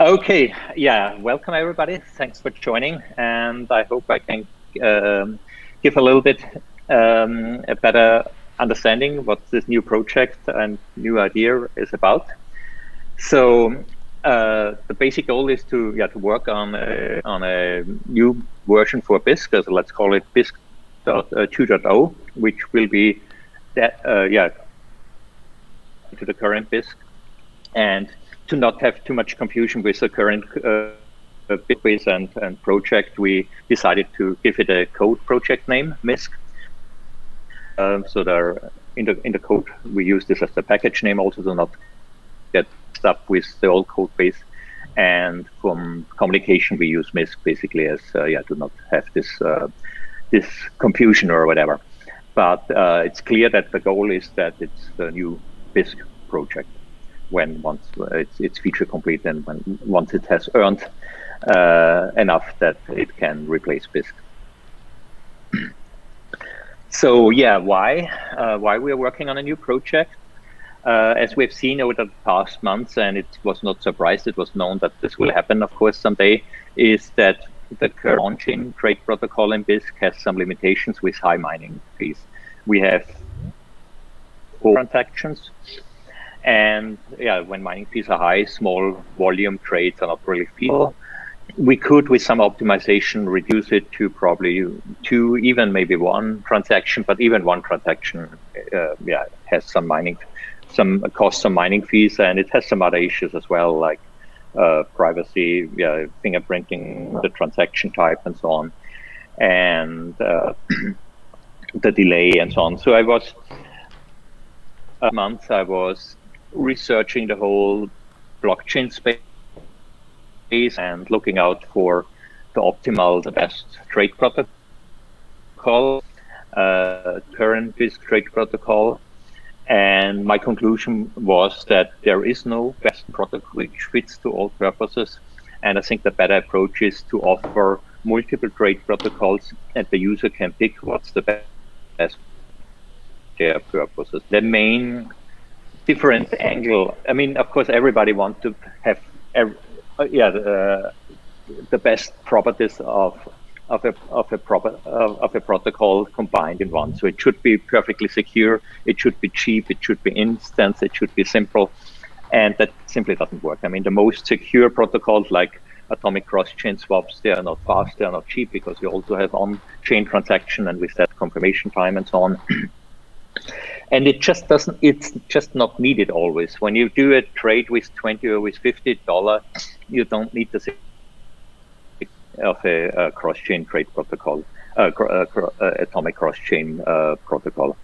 Okay, yeah, welcome everybody. Thanks for joining, and I hope I can um, give a little bit um, a better understanding what this new project and new idea is about. So uh, the basic goal is to yeah to work on a, on a new version for Bisq, so let's call it Bisq 2.0, which will be that uh, yeah to the current Bisq, and to not have too much confusion with the current uh, Bitwiz and, and project, we decided to give it a code project name, Misq. Um, so there, in the in the code, we use this as the package name also to not get stuck with the old code base. And from communication, we use Misq basically as uh, yeah to not have this uh, this confusion or whatever. But uh, it's clear that the goal is that it's the new Bisq project when once it's, it's feature complete and when once it has earned uh, enough that it can replace Bisq. so yeah, why? Uh, why we are working on a new project? Uh, as we've seen over the past months, and it was not surprised, it was known that this will happen, of course, someday, is that the current on-chain trade protocol in Bisq has some limitations with high mining fees. We have transactions and yeah, when mining fees are high, small volume trades are not really feasible. We could, with some optimization, reduce it to probably two, even maybe one transaction. But even one transaction, uh, yeah, has some mining, some costs some mining fees, and it has some other issues as well, like uh, privacy, yeah, fingerprinting the transaction type, and so on, and uh, the delay and so on. So I was a month. I was researching the whole blockchain space and looking out for the optimal, the best trade protocol, uh, current Bisq trade protocol. And my conclusion was that there is no best protocol which fits to all purposes. And I think the better approach is to offer multiple trade protocols and the user can pick what's the best their purposes. The main different angle. I mean, of course, everybody wants to have, uh, yeah, the, the best properties of of a of a proper of, of a protocol combined in one. So it should be perfectly secure. It should be cheap. It should be instant. It should be simple, and that simply doesn't work. I mean, the most secure protocols like atomic cross-chain swaps, they are not fast. They are not cheap because you also have on-chain transaction and with that confirmation time and so on. and it just doesn't it's just not needed always. When you do a trade with 20 or with 50 dollar you don't need the of a, a cross-chain trade protocol uh, uh, uh, atomic cross-chain uh, protocol.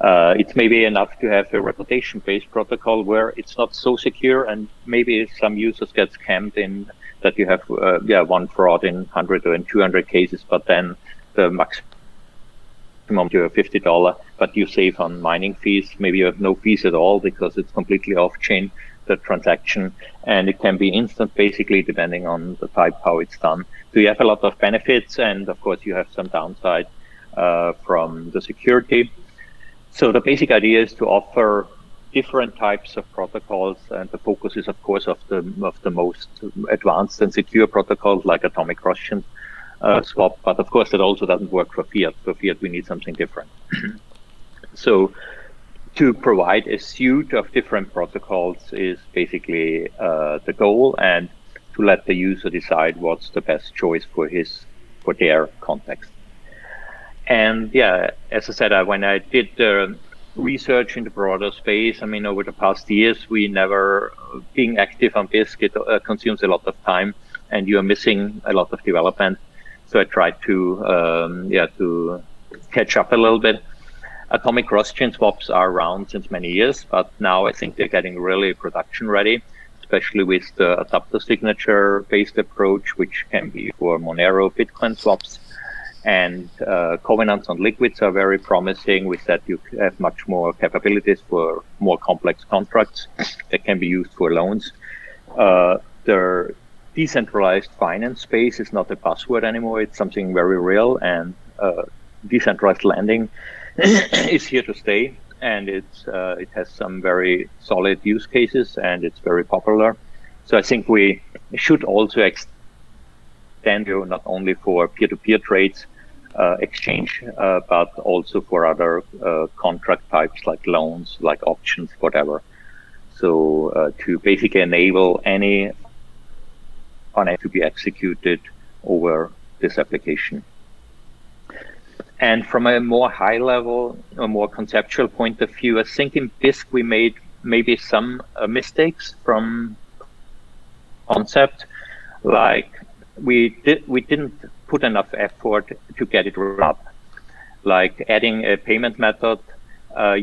Uh, it's maybe enough to have a reputation-based protocol where it's not so secure and maybe some users get scammed in that you have uh, yeah one fraud in 100 or in 200 cases but then the max maximum to $50, but you save on mining fees. Maybe you have no fees at all because it's completely off chain, the transaction, and it can be instant basically depending on the type how it's done. So you have a lot of benefits, and of course you have some downside uh, from the security. So the basic idea is to offer different types of protocols, and the focus is, of course, of the of the most advanced and secure protocols like atomic cross-chain uh, swap. But of course, that also doesn't work for fiat. For fiat, we need something different. so to provide a suite of different protocols is basically uh, the goal, and to let the user decide what's the best choice for his for their context. And yeah, as I said, I, when I did the research in the broader space, I mean, over the past years, we never being active on Bisq it uh, consumes a lot of time, and you are missing a lot of development. So I tried to um, yeah to catch up a little bit. Atomic cross-chain swaps are around since many years, but now I think they're getting really production ready, especially with the adapter signature-based approach, which can be for Monero Bitcoin swaps. And uh, covenants on liquids are very promising. With that, you have much more capabilities for more complex contracts that can be used for loans. Uh, there decentralized finance space is not a buzzword anymore. It's something very real, and uh, decentralized lending is here to stay. And it's uh, it has some very solid use cases, and it's very popular. So I think we should also extend you not only for peer-to-peer trades, uh, exchange, uh, but also for other uh, contract types like loans, like options, whatever. So uh, to basically enable any on to be executed over this application. And from a more high level, a more conceptual point of view, I think in Bisq we made maybe some uh, mistakes from concept, like we did we didn't put enough effort to get it up, like adding a payment method. Uh,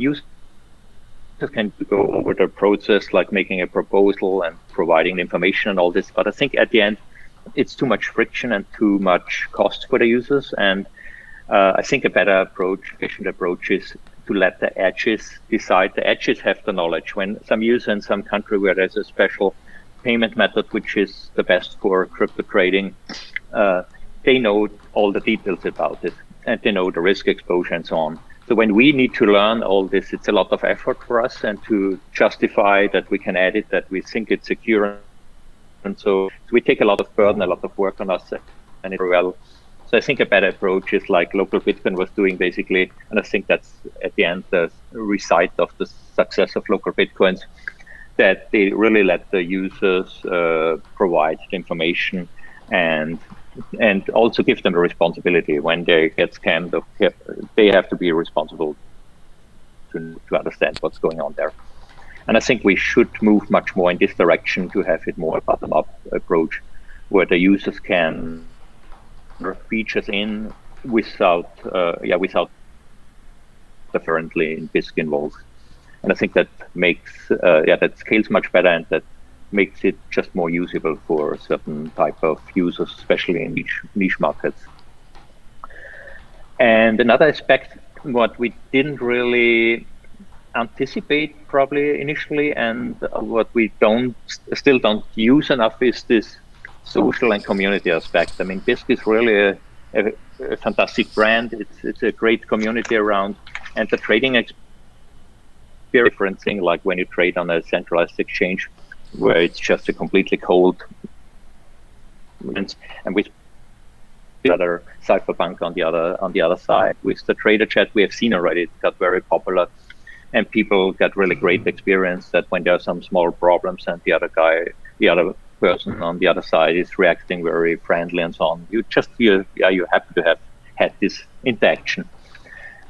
can go over the process, like making a proposal and providing information and all this. But I think at the end, it's too much friction and too much cost for the users. And uh, I think a better approach, efficient approach is to let the edges decide. The edges have the knowledge. When some user in some country where there's a special payment method which is the best for crypto trading, uh, they know all the details about it and they know the risk exposure and so on. So when we need to learn all this, it's a lot of effort for us and to justify that we can add it, that we think it's secure. And so, so we take a lot of burden, a lot of work on us and it well so I think a better approach is like local Bitcoin was doing basically, and I think that's at the end the result of the success of local Bitcoins, that they really let the users uh, provide the information and and also give them the responsibility when they get scammed. They have to be responsible to, to understand what's going on there. And I think we should move much more in this direction to have it more bottom-up approach, where the users can features in without uh, yeah without differently in Bisq involved. And I think that makes uh, yeah that scales much better and that makes it just more usable for certain type of users, especially in niche niche markets. And another aspect, what we didn't really anticipate probably initially, and uh, what we don't still don't use enough is this social and community aspect. I mean, Bisq is really a, a, a, fantastic brand. It's it's a great community around, and the trading experience like when you trade on a centralized exchange, where it's just a completely cold, and with the other cypherpunk on the other on the other side. With the trader chat, we have seen already it got very popular, and people get really great experience that when there are some small problems and the other guy, the other person on the other side is reacting very friendly and so on. You just feel, yeah, you're happy to have had this interaction.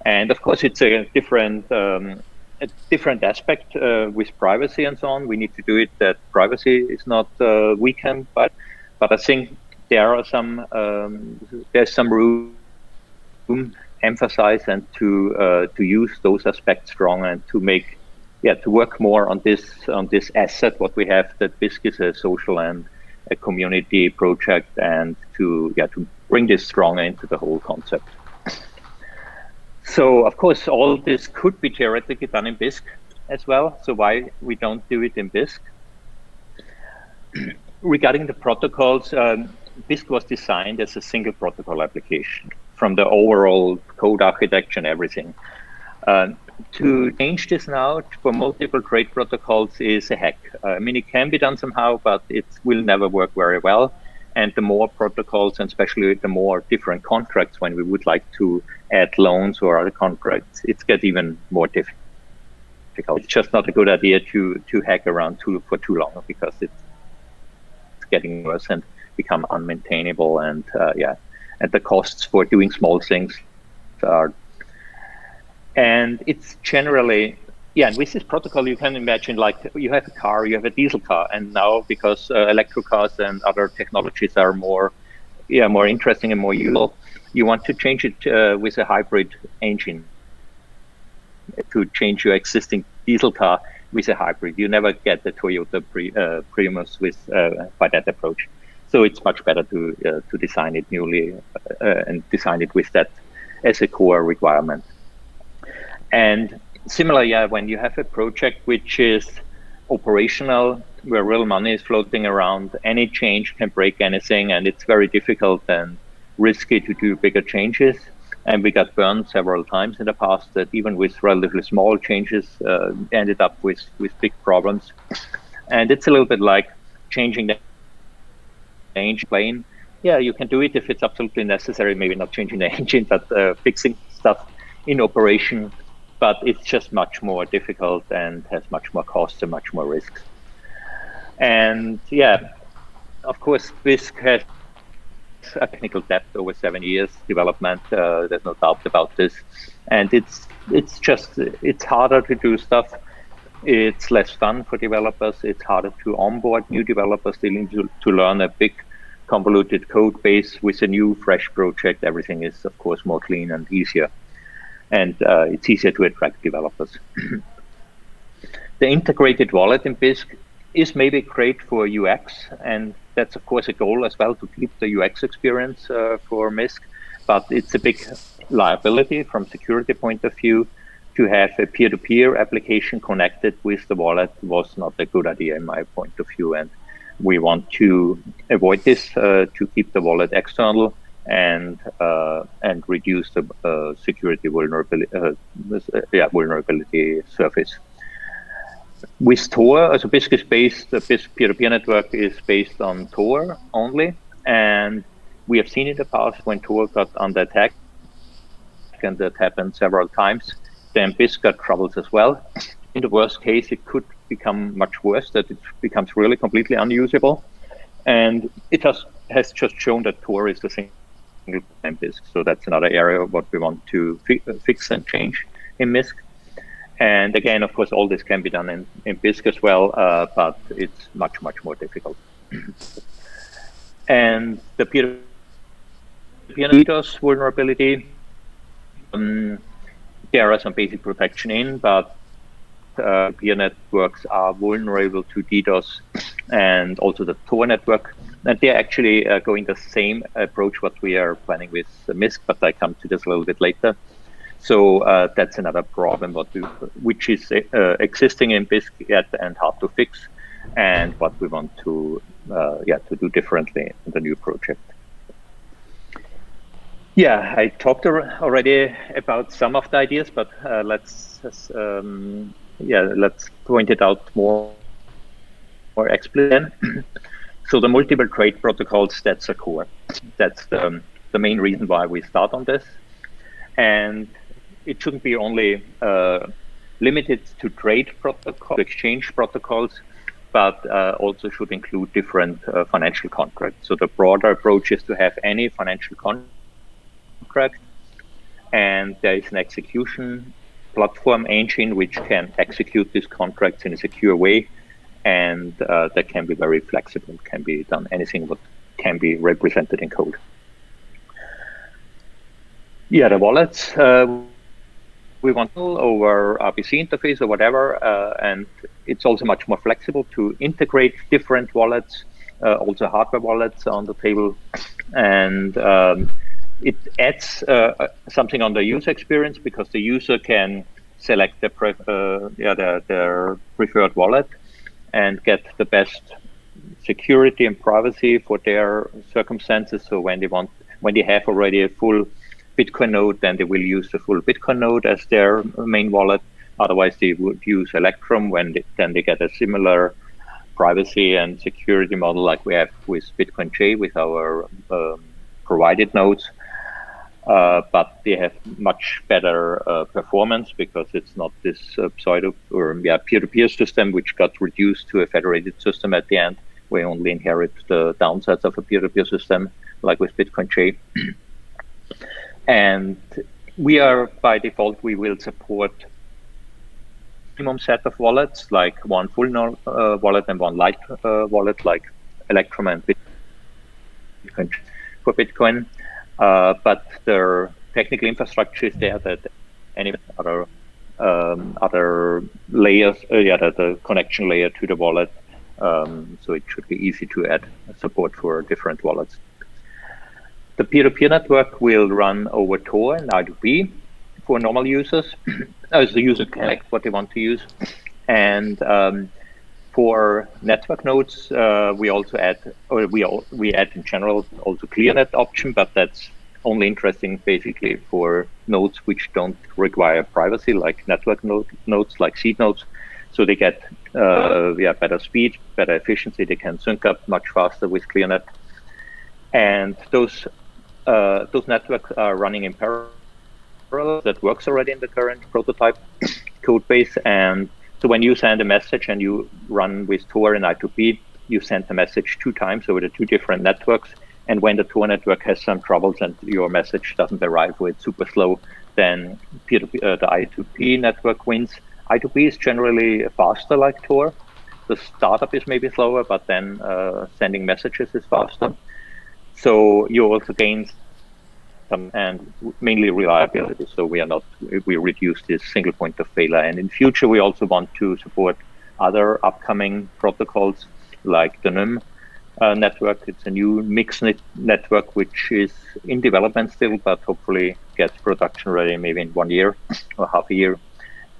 And of course, it's a different, um, a different aspect uh, with privacy and so on. We need to do it that privacy is not uh, weakened, but but I think there are some um, there's some room emphasize and to uh, to use those aspects strong and to make yeah, to work more on this on this asset what we have that Bisq is a social and a community project and to yeah to bring this stronger into the whole concept. So of course all this could be theoretically done in Bisq as well. So why we don't do it in Bisq? Regarding the protocols, um, Bisq was designed as a single protocol application from the overall code architecture and everything. Uh, to change this now for multiple trade protocols is a hack. Uh, I mean, it can be done somehow, but it will never work very well. And the more protocols, and especially the more different contracts, when we would like to add loans or other contracts, it gets even more difficult. It's just not a good idea to to hack around too for too long because it's getting worse and become unmaintainable. And uh, yeah, and the costs for doing small things are and it's generally yeah and with this protocol you can imagine like you have a car you have a diesel car and now because uh, electric cars and other technologies are more yeah more interesting and more useful you want to change it uh, with a hybrid engine to change your existing diesel car with a hybrid. You never get the toyota Pri uh, primus with uh, by that approach. So it's much better to uh, to design it newly uh, and design it with that as a core requirement. And similar, yeah, when you have a project which is operational, where real money is floating around, any change can break anything, and it's very difficult and risky to do bigger changes. And we got burned several times in the past that even with relatively small changes uh, ended up with, with big problems. And it's a little bit like changing the engine plane, yeah, you can do it if it's absolutely necessary. Maybe not changing the engine, but uh, fixing stuff in operation. But it's just much more difficult and has much more costs and much more risks. And yeah, of course, Bisq has a technical depth over seven years development. Uh, there's no doubt about this, and it's it's just it's harder to do stuff. It's less fun for developers. It's harder to onboard new developers. They need to, to learn a big, convoluted code base with a new, fresh project. Everything is, of course, more clean and easier, and uh, it's easier to attract developers. the integrated wallet in Bisq is maybe great for UX, and that's of course a goal as well to keep the UX experience uh, for Misq, but it's a big liability from security point of view. To have a peer-to-peer -peer application connected with the wallet was not a good idea in my point of view, and we want to avoid this uh, to keep the wallet external and uh, and reduce the uh, security vulnerability uh, yeah, vulnerability surface with Tor, so Bisq is based, the Bisq peer-to-peer network is based on Tor only. And we have seen in the past when Tor got under attack, and that happened several times, then Bisq got troubles as well. In the worst case, it could become much worse, that it becomes really completely unusable. And it has, has just shown that Tor is the So that's another area of what we want to fi fix and change in Misq. And again, of course, all this can be done in, in Bisq as well, uh, but it's much, much more difficult. and the peer-to-peer DDoS vulnerability, um, there are some basic protection in, but uh, peer networks are vulnerable to DDoS and also the Tor network. And they're actually uh, going the same approach what we are planning with Misq, but I come to this a little bit later. So uh, that's another problem what we, which is uh, existing in Bisq yet and hard to fix, and what we want to uh, yeah to do differently in the new project. Yeah, I talked already about some of the ideas, but uh, let's um, yeah let's point it out more more explicitly. So the multiple trade protocols that's a core. That's the, the main reason why we start on this. And it shouldn't be only uh, limited to trade protocol, exchange protocols, but uh, also should include different uh, financial contracts. So the broader approach is to have any financial contract, and there is an execution platform engine which can execute these contracts in a secure way, and uh, that can be very flexible. Can be done anything what can be represented in code. Yeah, the wallets. Uh, we want over RPC interface or whatever, uh, and it's also much more flexible to integrate different wallets, uh, also hardware wallets on the table, and um, it adds uh, something on the user experience because the user can select uh, yeah, their, their preferred wallet and get the best security and privacy for their circumstances. So when they want, when they have already a full Bitcoin node, then they will use the full Bitcoin node as their main wallet. Otherwise, they would use Electrum when they, then they get a similar privacy and security model like we have with BitcoinJ with our um, provided nodes. Uh, but they have much better uh, performance because it's not this uh, pseudo or yeah peer-to-peer system which got reduced to a federated system at the end. We only inherit the downsides of a peer-to-peer system like with BitcoinJ. And we are, by default, we will support minimum set of wallets, like one full uh, wallet and one light uh, wallet, like Electrum and Bitcoin for Bitcoin. Uh, but the technical infrastructure is there that any other um, other layers, uh, yeah, the, the, connection layer to the wallet. Um, so it should be easy to add support for different wallets. The peer-to-peer -peer network will run over Tor and I2P for normal users, as the user select what they want to use. And um, for network nodes, uh, we also add, or we all, we add in general also ClearNet option, but that's only interesting basically for nodes which don't require privacy, like network node, nodes, like seed nodes. So they get uh, yeah, better speed, better efficiency. They can sync up much faster with ClearNet. And those uh, those networks are running in parallel. That works already in the current prototype code base. And so when you send a message and you run with Tor and I2P, you send the message two times over the two different networks. And when the Tor network has some troubles and your message doesn't arrive or it's super slow, then P2P, uh, the I2P network wins. I2P is generally faster like Tor. The startup is maybe slower, but then uh, sending messages is faster. So you also gain and mainly reliability. So we are not we reduce this single point of failure. And in future, we also want to support other upcoming protocols like the Nym uh, network. It's a new mix net network which is in development still, but hopefully gets production ready maybe in one year or half a year.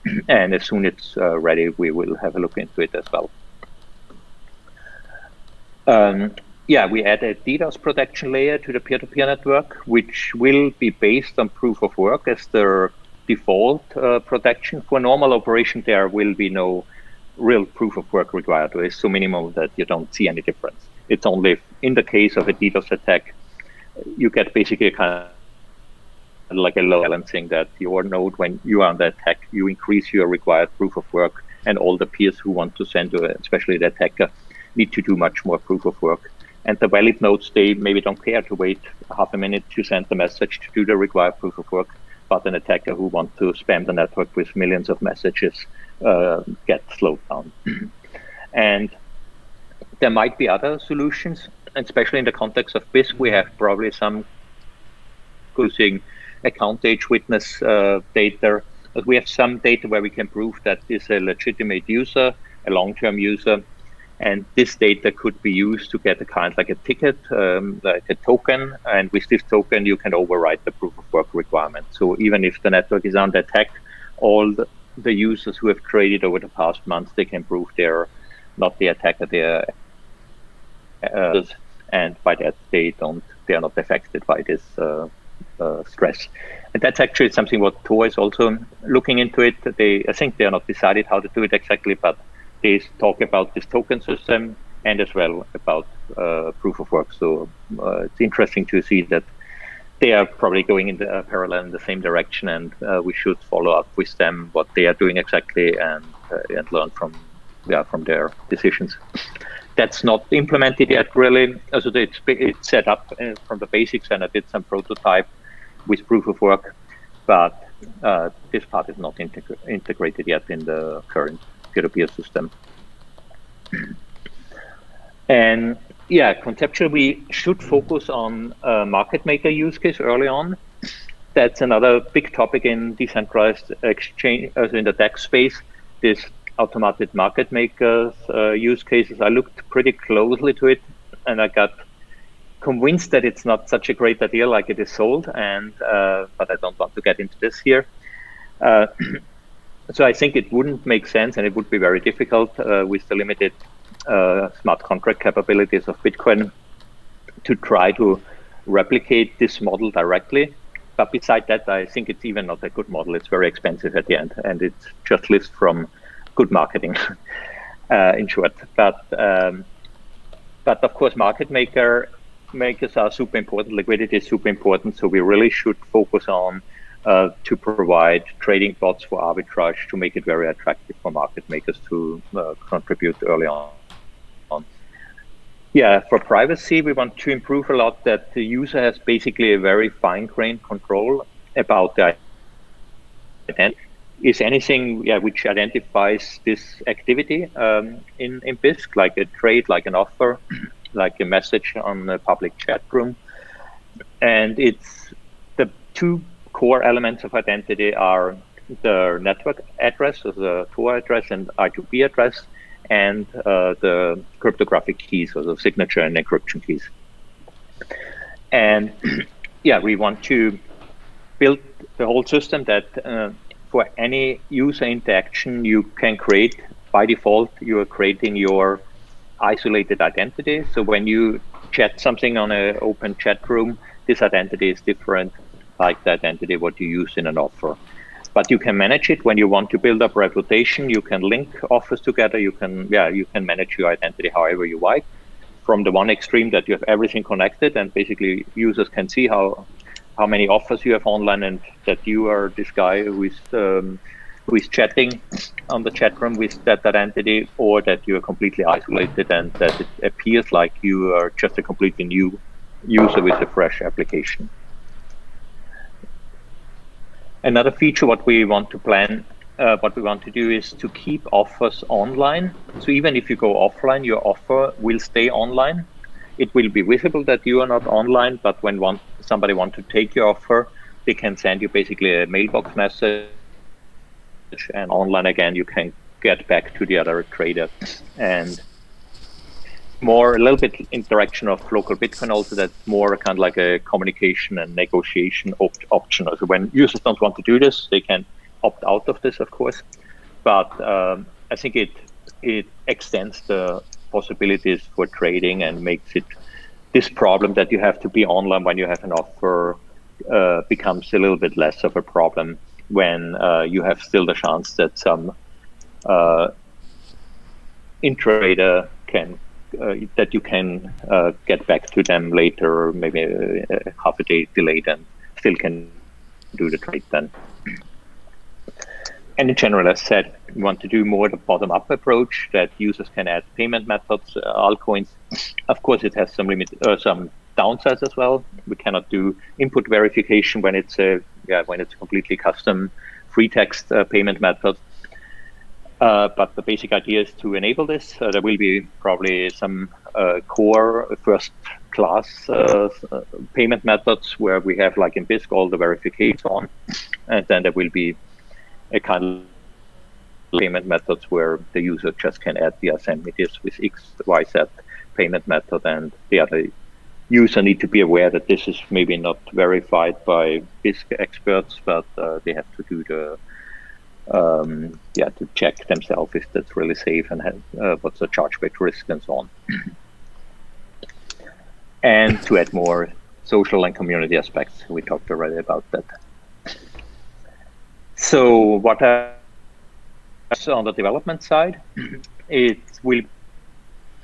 and as soon as it's uh, ready, we will have a look into it as well. Um, yeah, we add a DDoS protection layer to the peer-to-peer network, which will be based on proof of work as the default uh, protection. For normal operation, there will be no real proof of work required. It's so minimal that you don't see any difference. It's only in the case of a DDoS attack, you get basically a kind of like a load balancing that your node, when you are under attack, you increase your required proof of work, and all the peers who want to send to, especially the attacker, need to do much more proof of work. And the valid nodes, they maybe don't care to wait half a minute to send the message to do the required proof of work, but an attacker who wants to spam the network with millions of messages uh, get slowed down. and there might be other solutions, especially in the context of Bisq, we have probably some using account age witness uh, data. But we have some data where we can prove that is a legitimate user, a long-term user, and this data could be used to get a kind like a ticket, um, like a token. And with this token, you can override the proof of work requirement. So even if the network is under attack, all the, the users who have traded over the past months, they can prove they're not the attacker, they're uh, and by that they don't they are not affected by this uh, uh, stress. And that's actually something what Tor is also looking into it. They I think they are not decided how to do it exactly, but they talk about this token system and as well about uh, proof of work. So uh, it's interesting to see that they are probably going in the uh, parallel in the same direction, and we should follow up with them what they are doing exactly and and learn from yeah from their decisions that's not implemented yet really. So it's, it's set up uh, from the basics and I did some prototype with proof of work, but uh, this part is not integra integrated yet in the current peer-to-peer system. and yeah, conceptually, we should focus on market maker use case early on. That's another big topic in decentralized exchange, also in the DEX space. This automated market makers uh, use cases, I looked pretty closely to it and I got convinced that it's not such a great idea like it is sold. And uh, but I don't want to get into this here. So I think it wouldn't make sense and it would be very difficult uh, with the limited uh, smart contract capabilities of Bitcoin to try to replicate this model directly. But beside that, I think it's even not a good model. It's very expensive at the end, and it just lives from good marketing, uh, in short. But um, but of course, market maker makers are super important. Liquidity is super important. So we really should focus on uh, to provide trading bots for arbitrage to make it very attractive for market makers to uh, contribute early on. Yeah, for privacy, we want to improve a lot that the user has basically a very fine-grained control about the identity is anything yeah, which identifies this activity um, in, in Bisq, like a trade, like an offer, like a message on a public chat room. And it's the two core elements of identity are the network address, so the Tor address and I2P address, and uh, the cryptographic keys, so the signature and encryption keys. And yeah, we want to build the whole system that uh, for any user interaction you can create by default you are creating your isolated identity so when you chat something on an open chat room this identity is different like that identity what you use in an offer but you can manage it when you want to build up reputation. You can link offers together. You can, yeah, you can manage your identity however you like. From the one extreme that you have everything connected, and basically users can see how how many offers you have online, and that you are this guy who is um, who is chatting on the chat room with that identity, or that you are completely isolated and that it appears like you are just a completely new user with a fresh application. Another feature what we want to plan, uh, what we want to do is to keep offers online. So even if you go offline, your offer will stay online. It will be visible that you are not online, but when one, somebody wants to take your offer, they can send you basically a mailbox message and online again, you can get back to the other trader and more a little bit interaction of local Bitcoin also that's more kind of like a communication and negotiation op option. So when users don't want to do this, they can opt out of this, of course. But um, I think it it extends the possibilities for trading and makes it this problem that you have to be online when you have an offer uh, becomes a little bit less of a problem when uh, you have still the chance that some uh, intrader can that you can uh, get back to them later, maybe a, a half a day delayed, and still can do the trade then. And in general, as said, we want to do more the bottom-up approach that users can add payment methods, uh, altcoins. Of course, it has some limit, uh, some downsides as well. We cannot do input verification when it's a yeah when it's completely custom free text uh, payment method. Uh, but the basic idea is to enable this. Uh, there will be probably some uh, core first class uh, payment methods where we have, like in Bisq, all the verification on. And then there will be a kind of payment methods where the user just can add, the this with X, Y, Z payment method, and the other user need to be aware that this is maybe not verified by Bisq experts, but uh, they have to do the um, yeah, to check themselves if that's really safe and have, uh, what's the chargeback risk and so on. and to add more social and community aspects. We talked already about that. So what on the development side, it will be from startup,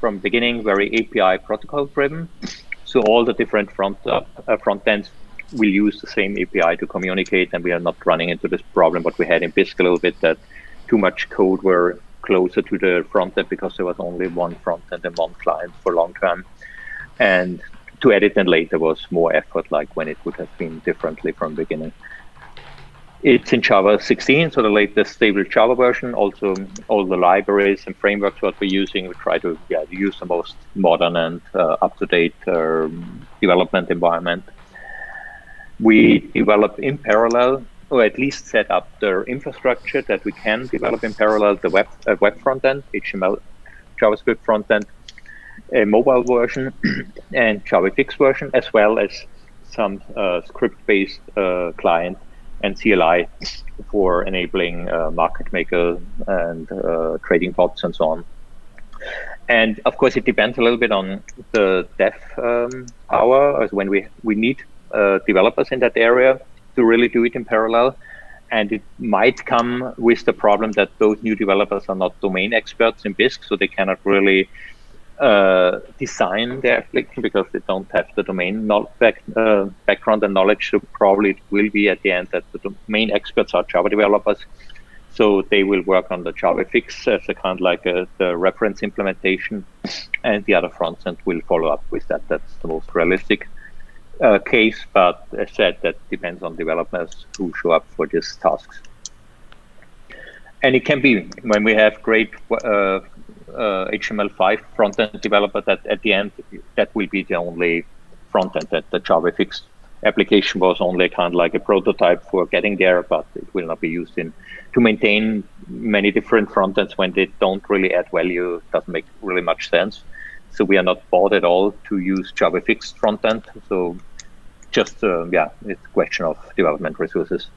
from beginning, very API protocol driven. So all the different front uh, front ends will use the same API to communicate, and we are not running into this problem what we had in Bisq a little bit that too much code were closer to the front end because there was only one front end and one client for long term. And to edit them later was more effort, like when it would have been differently from beginning. It's in Java 16, so the latest stable Java version. Also, all the libraries and frameworks what we're using, we try to yeah, use the most modern and uh, up-to-date uh, development environment we develop in parallel, or at least set up the infrastructure that we can develop in parallel the web uh, web front end, HTML, JavaScript front end, a mobile version, and JavaFX version, as well as some uh, script-based uh, client and CLI for enabling uh, market maker and uh, trading bots and so on. And of course, it depends a little bit on the dev um, power, as when we we need uh, developers in that area to really do it in parallel. And it might come with the problem that those new developers are not domain experts in Bisq, so they cannot really uh, design their application because they don't have the domain back, uh, background and knowledge. So probably it will be at the end that the domain experts are Java developers. So they will work on the JavaFX as a kind of like a, the reference implementation, and the other front end will follow up with that. That's the most realistic uh, case, but as said, that depends on developers who show up for these tasks. And it can be when we have great uh, uh, HTML5 front-end developer that at the end, that will be the only front-end that the JavaFX application was only kind of like a prototype for getting there, but it will not be used in to maintain many different front ends when they don't really add value. Doesn't make really much sense. So we are not bored at all to use JavaFX front end. So just uh, yeah, it's a question of development resources.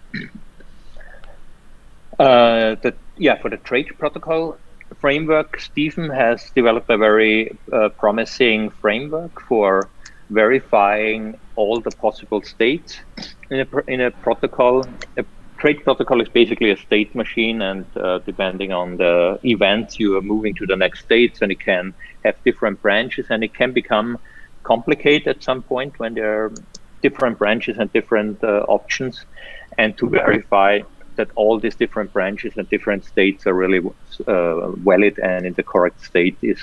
Uh, the, yeah, for the trade protocol framework, Stephen has developed a very uh, promising framework for verifying all the possible states in a, in a protocol. A trade protocol is basically a state machine, and uh, depending on the events, you are moving to the next states, and it can have different branches, and it can become complicated at some point when there are different branches and different uh, options. And to verify that all these different branches and different states are really uh, valid and in the correct state is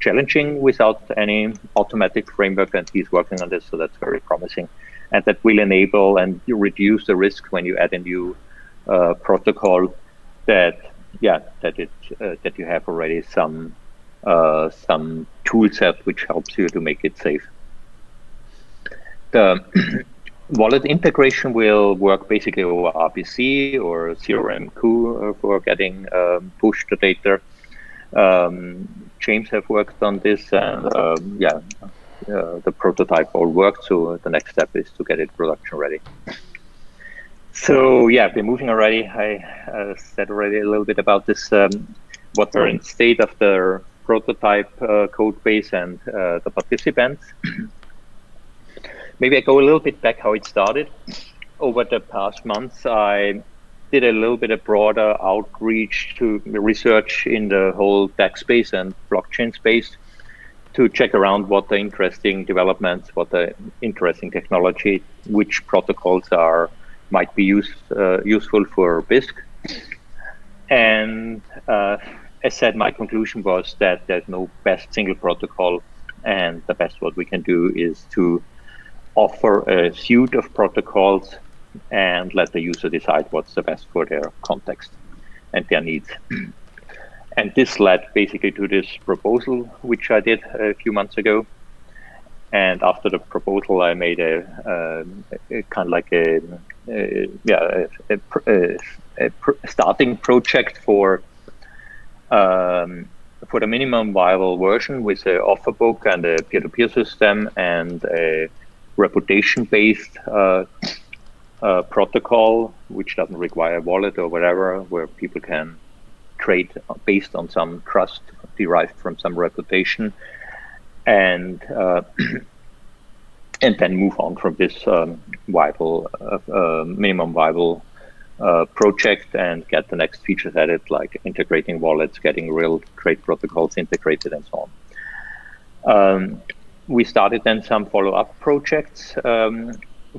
challenging without any automatic framework. And he's working on this, so that's very promising. And that will enable and reduce the risk when you add a new uh, protocol that, yeah, that it uh, that you have already some uh, some tool set which helps you to make it safe. The wallet integration will work basically over RPC or ZeroMQ uh, for getting um, push the data. Um, James have worked on this, and um, yeah, uh, the prototype all worked. So the next step is to get it production ready. So yeah, we're moving already. I uh, said already a little bit about this. Um, what are in state of the prototype uh, code base and uh, the participants. Maybe I go a little bit back how it started. Over the past months, I did a little bit of broader outreach to research in the whole DEX space and blockchain space to check around what the interesting developments, what the interesting technology, which protocols are might be used uh, useful for Bisq. And uh, as said, my conclusion was that there's no best single protocol, and the best what we can do is to offer a suite of protocols and let the user decide what's the best for their context and their needs. and this led basically to this proposal, which I did a few months ago. And after the proposal, I made a, uh, a kind of like a, a yeah a, a, starting project for um, for the minimum viable version with an offer book and a peer-to-peer system and a reputation-based uh, uh, protocol, which doesn't require a wallet or whatever, where people can trade based on some trust derived from some reputation, and uh, and then move on from this um, viable uh, uh, minimum viable uh, project and get the next features added, like integrating wallets, getting real trade protocols integrated, and so on. Um, we started then some follow-up projects um,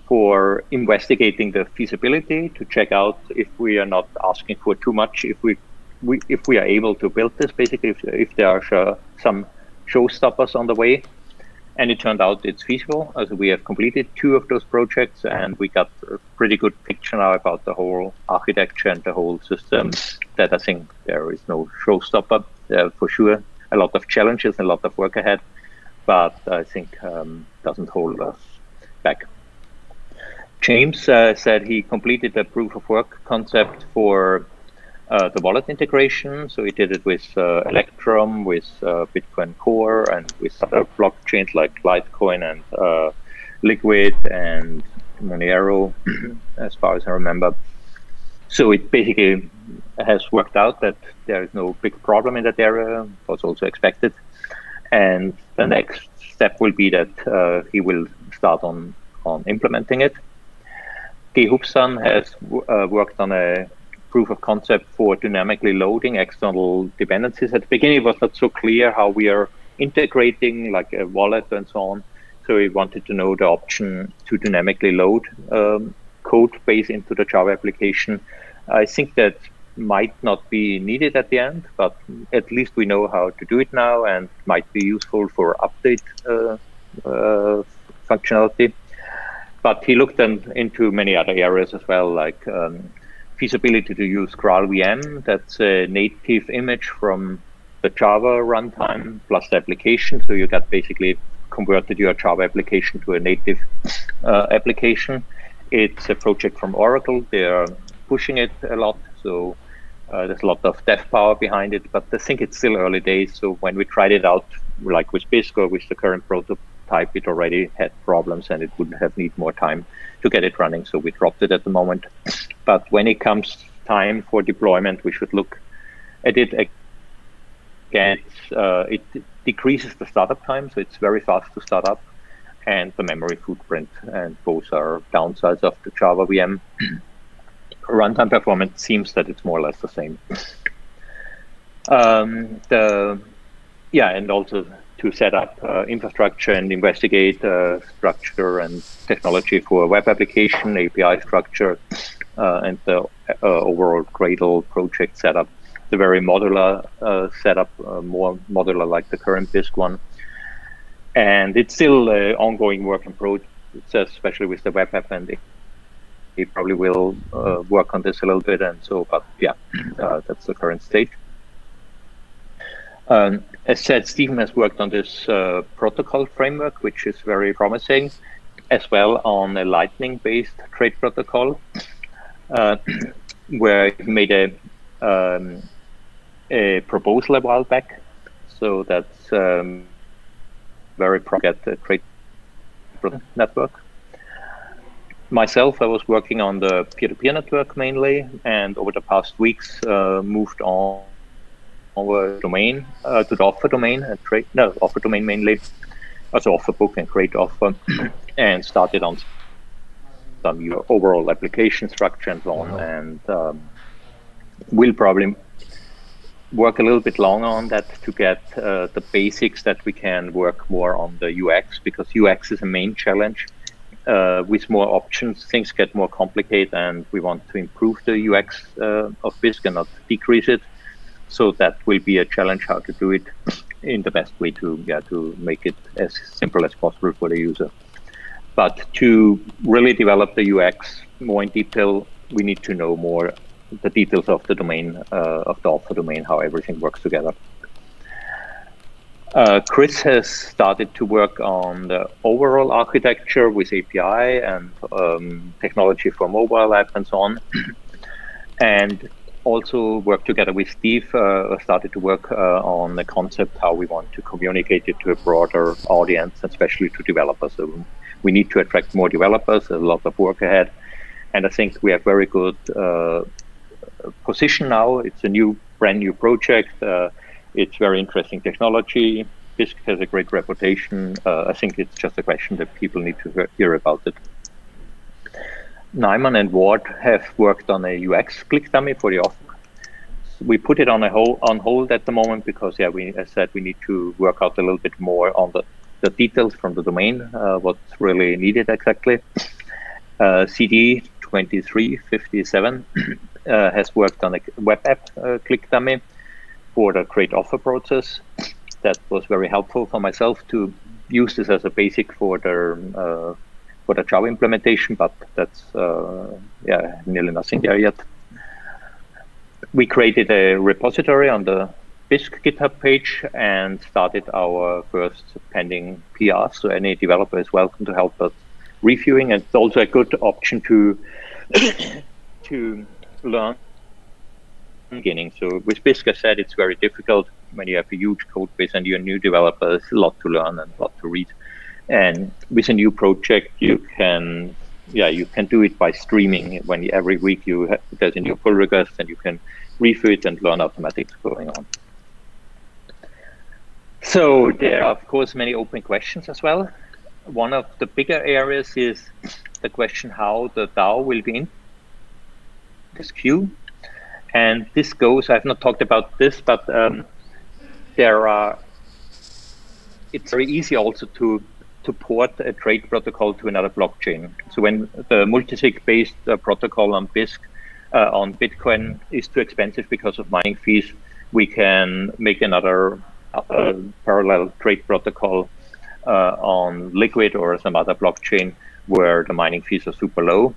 for investigating the feasibility to check out if we are not asking for too much, if we, we if we are able to build this, basically if, if there are some showstoppers on the way. And it turned out it's feasible. As we have completed two of those projects, and we got a pretty good picture now about the whole architecture and the whole system. That I think there is no showstopper uh, for sure. A lot of challenges, and a lot of work ahead but I think um, doesn't hold us back. James uh, said he completed the proof of work concept for uh, the wallet integration. So he did it with uh, Electrum, with uh, Bitcoin Core, and with other blockchains like Litecoin and uh, Liquid and Monero, as far as I remember. So it basically has worked out that there is no big problem in that area. Was also expected. And the next step will be that uh, he will start on, on implementing it. Guy Hupsan has uh, worked on a proof of concept for dynamically loading external dependencies. At the beginning, it was not so clear how we are integrating like a wallet and so on. So we wanted to know the option to dynamically load um, code base into the Java application. I think that might not be needed at the end, but at least we know how to do it now and might be useful for update uh, uh, functionality. But he looked then into many other areas as well, like um, feasibility to use GraalVM. That's a native image from the Java runtime plus the application. So you got basically converted your Java application to a native uh, application. It's a project from Oracle. They are pushing it a lot. So uh, there's a lot of dev power behind it, but I think it's still early days. So when we tried it out, like with Bisq or with the current prototype, it already had problems and it would have need more time to get it running. So we dropped it at the moment. But when it comes time for deployment, we should look at it again. Uh, it decreases the startup time, so it's very fast to start up. and the memory footprint. And both are downsides of the Java VM. Runtime performance seems that it's more or less the same. Um, the yeah, and also to set up uh, infrastructure and investigate uh, structure and technology for web application, API structure, uh, and the uh, overall Gradle project setup. The very modular uh, setup, uh, more modular like the current Bisq one. And it's still ongoing work in progress, especially with the web app, and he probably will work on this a little bit. And so, but yeah, that's the current state. Um, as said, Stephen has worked on this uh, protocol framework, which is very promising, as well on a Lightning-based trade protocol, uh, where he made a, um, a proposal a while back. So that's um, very pro the trade network. Myself, I was working on the peer-to-peer network mainly, and over the past weeks, uh, moved on our domain uh, to the offer domain and create no offer domain mainly also offer book and create offer and started on some your overall application structure and so on wow. and um, we'll probably work a little bit longer on that to get uh, the basics that we can work more on the UX because UX is a main challenge. Uh, with more options, things get more complicated, and we want to improve the UX uh, of Bisq and not decrease it. So that will be a challenge how to do it in the best way to yeah to make it as simple as possible for the user. But to really develop the UX more in detail, we need to know more the details of the domain, uh, of the offer domain, how everything works together. Uh, Chris has started to work on the overall architecture with API and um, technology for mobile app and so on. and also work together with Steve, uh, started to work uh, on the concept how we want to communicate it to a broader audience, especially to developers. So we need to attract more developers, a lot of work ahead. And I think we have very good uh, position now. It's a new, brand new project. It's very interesting technology. Bisq has a great reputation. Uh, I think it's just a question that people need to hear about it. Nyman and Ward have worked on a UX click dummy for the offer. We put it on a hold, on hold at the moment because, yeah, we as said we need to work out a little bit more on the, the details from the domain, uh, what's really needed exactly. Uh, CD 2357 uh, has worked on a web app uh, click dummy for the create offer process. That was very helpful for myself to use this as a basic for the uh, for the Java implementation, but that's uh, yeah nearly nothing there yet. We created a repository on the Bisq GitHub page and started our first pending PR. So any developer is welcome to help us reviewing. And it's also a good option to to learn beginning. So with Bisq, I said it's very difficult when you have a huge code base and you're a new developer. There's a lot to learn and a lot to read. And with a new project, you can, yeah, you can do it by streaming. When every week you have, there's a new pull request, and you can review it and learn automatics going on. So there are, of course, many open questions as well. One of the bigger areas is the question how the DAO will be in this queue. And this goes, I've not talked about this, but um, there are, it's very easy also to to port a trade protocol to another blockchain. So when the multisig-based uh, protocol on Bisq uh, on Bitcoin is too expensive because of mining fees, we can make another uh, parallel trade protocol uh, on Liquid or some other blockchain where the mining fees are super low.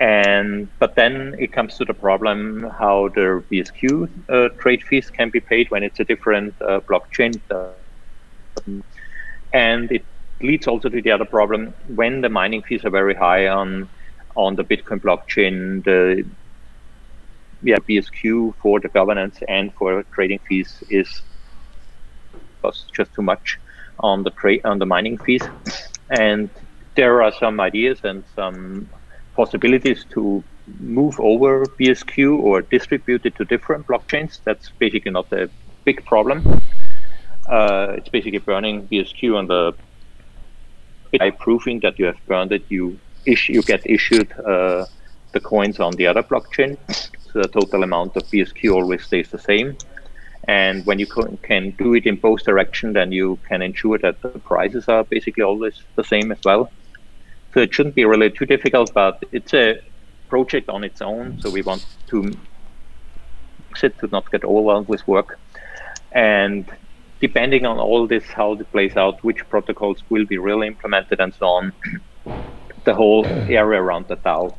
And but then it comes to the problem how the BSQ uh, trade fees can be paid when it's a different uh, blockchain. and it leads also to the other problem when the mining fees are very high on on the Bitcoin blockchain. The yeah, BSQ for the governance and for trading fees is just too much on the trade on the mining fees, and there are some ideas and some possibilities to move over BSQ or distribute it to different blockchains. That's basically not a big problem. Uh, it's basically burning BSQ on the by proving that you have burned it, you issue, you get issued uh, the coins on the other blockchain. So the total amount of BSQ always stays the same. And when you can do it in both directions, then you can ensure that the prices are basically always the same as well. So it shouldn't be really too difficult, but it's a project on its own. So we want to it to not get overwhelmed with work. And depending on all this, how it plays out, which protocols will be really implemented and so on, the whole area around the DAO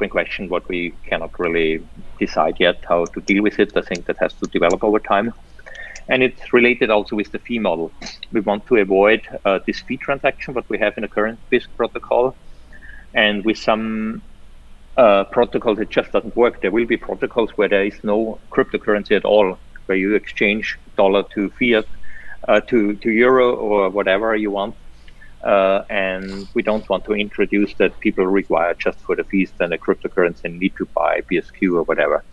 in question what we cannot really decide yet how to deal with it. I think that has to develop over time. And it's related also with the fee model. We want to avoid uh, this fee transaction, what we have in the current Bisq protocol. And with some uh, protocols, it just doesn't work. There will be protocols where there is no cryptocurrency at all, where you exchange dollar to fiat, uh, to, to euro or whatever you want uh, and we don't want to introduce that people require just for the fees then a cryptocurrency and need to buy BSQ or whatever.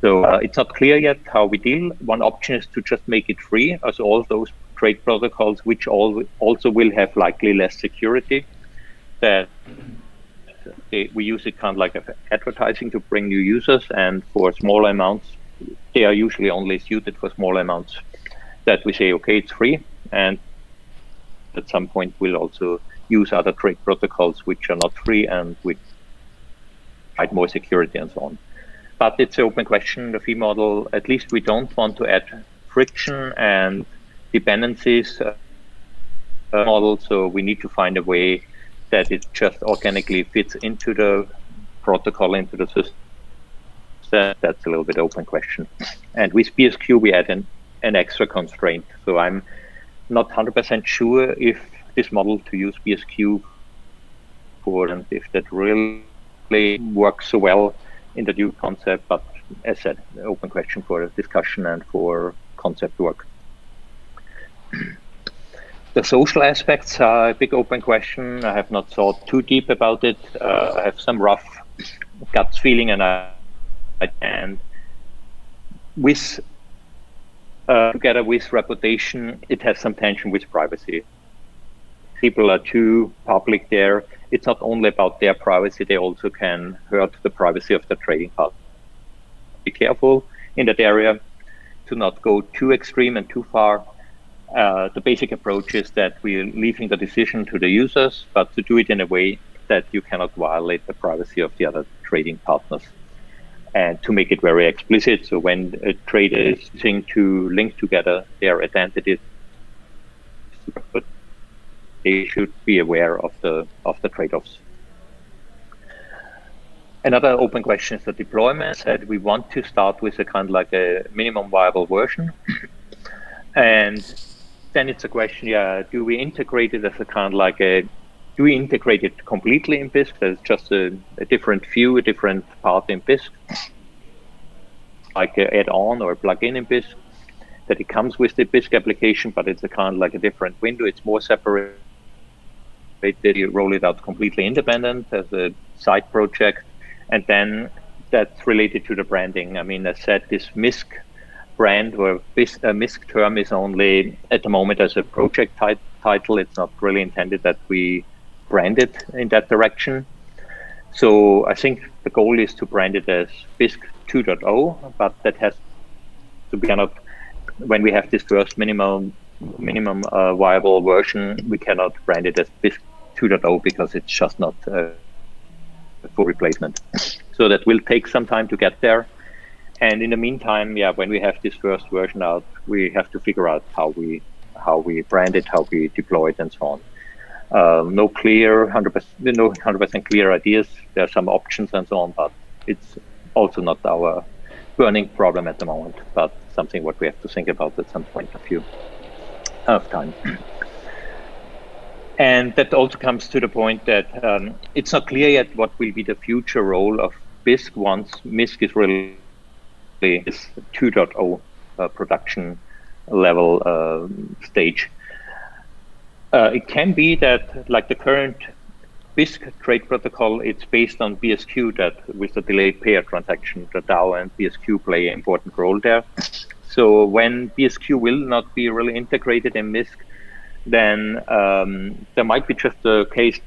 So uh, it's not clear yet how we deal. One option is to just make it free, as all those trade protocols, which all also will have likely less security. That they, we use it kind of like advertising to bring new users, and for small amounts, they are usually only suited for small amounts. That we say, okay, it's free, and at some point we'll also use other trade protocols which are not free and which provide more security and so on. But it's an open question, the fee model, at least we don't want to add friction and dependencies uh, model, so we need to find a way that it just organically fits into the protocol, into the system. So That's a little bit open question. And with BSQ, we add an, an extra constraint. So I'm not 100% sure if this model to use BSQ for and if that really works so well in the new concept. But as said, open question for discussion and for concept work. the social aspects are a big open question. I have not thought too deep about it. Uh, I have some rough gut feeling, and I and with uh, together with reputation, it has some tension with privacy. People are too public there. It's not only about their privacy, they also can hurt the privacy of the trading partner. Be careful in that area to not go too extreme and too far. Uh, the basic approach is that we're leaving the decision to the users, but to do it in a way that you cannot violate the privacy of the other trading partners and to make it very explicit. So when a trader is using to link together their identities, they should be aware of the of the trade-offs. Another open question is the deployment. Said we want to start with a kind of like a minimum viable version, and then it's a question: Yeah, do we integrate it as a kind of like a do we integrate it completely in Bisq? There's just a, a different view, a different part in Bisq, like an add-on or plug-in in Bisq, that it comes with the Bisq application, but it's a kind of like a different window. It's more separate. You roll it out completely independent as a side project, and then that's related to the branding. I mean, I said this Misq brand or this uh, Misq term is only at the moment as a project title. It's not really intended that we brand it in that direction. So I think the goal is to brand it as Bisq 2.0, but that has to be kind of when we have this first minimum minimum uh, viable version, we cannot brand it as Bisq 2.0 because it's just not uh, a full replacement. So that will take some time to get there. And in the meantime, yeah, when we have this first version out, we have to figure out how we how we brand it, how we deploy it, and so on. Um, no clear 100% no 100% clear ideas. There are some options and so on, but it's also not our burning problem at the moment, but something what we have to think about at some point of view of time. And that also comes to the point that um, it's not clear yet what will be the future role of Bisq once Misq is really this 2.0 uh, production level uh, stage. Uh, it can be that, like the current Bisq trade protocol, it's based on BSQ that with the delayed pair transaction, the DAO and BSQ play an important role there. So when BSQ will not be really integrated in Misq, then um, there might be just a case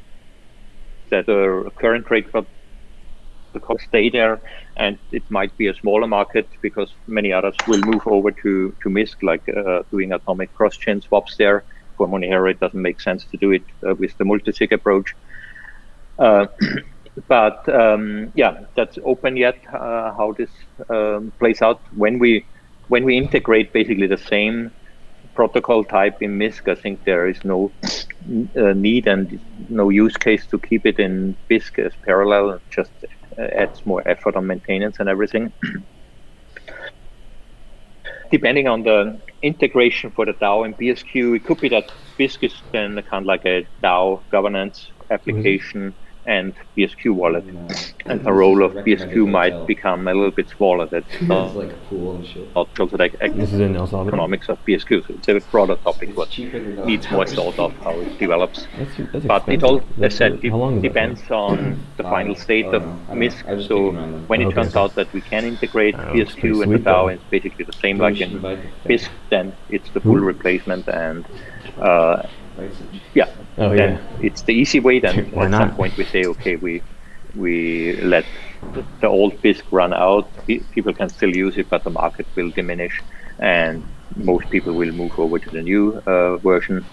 that the current rate for the cost stay there, and it might be a smaller market because many others will move over to to Misq, like uh, doing atomic cross-chain swaps there. For Monero, it doesn't make sense to do it uh, with the multi-sig approach. Uh, but um, yeah, that's open yet. Uh, how this um, plays out when we when we integrate basically the same protocol type in Misq, I think there is no uh, need and no use case to keep it in Bisq as parallel. It just uh, adds more effort on maintenance and everything. Depending on the integration for the DAO and BSQ, it could be that Bisq is then kind of like a DAO governance application. Mm -hmm and BSQ wallet. And the role of BSQ might become a little bit smaller. That's not, like a pool and shit. not also like this is in economics of BSQ. So it's a broader topic what needs more thought of how it develops. That's, that's but it all, as said, it depends on the final state of Misq. So when it turns out that we can integrate BSQ and the DAO it's basically the same like in Bisq, then it's the full replacement and uh, yeah, oh, then yeah. it's the easy way. Then at not? some point we say, okay, we we let the, the old Bisq run out. People can still use it, but the market will diminish, and most people will move over to the new uh, version.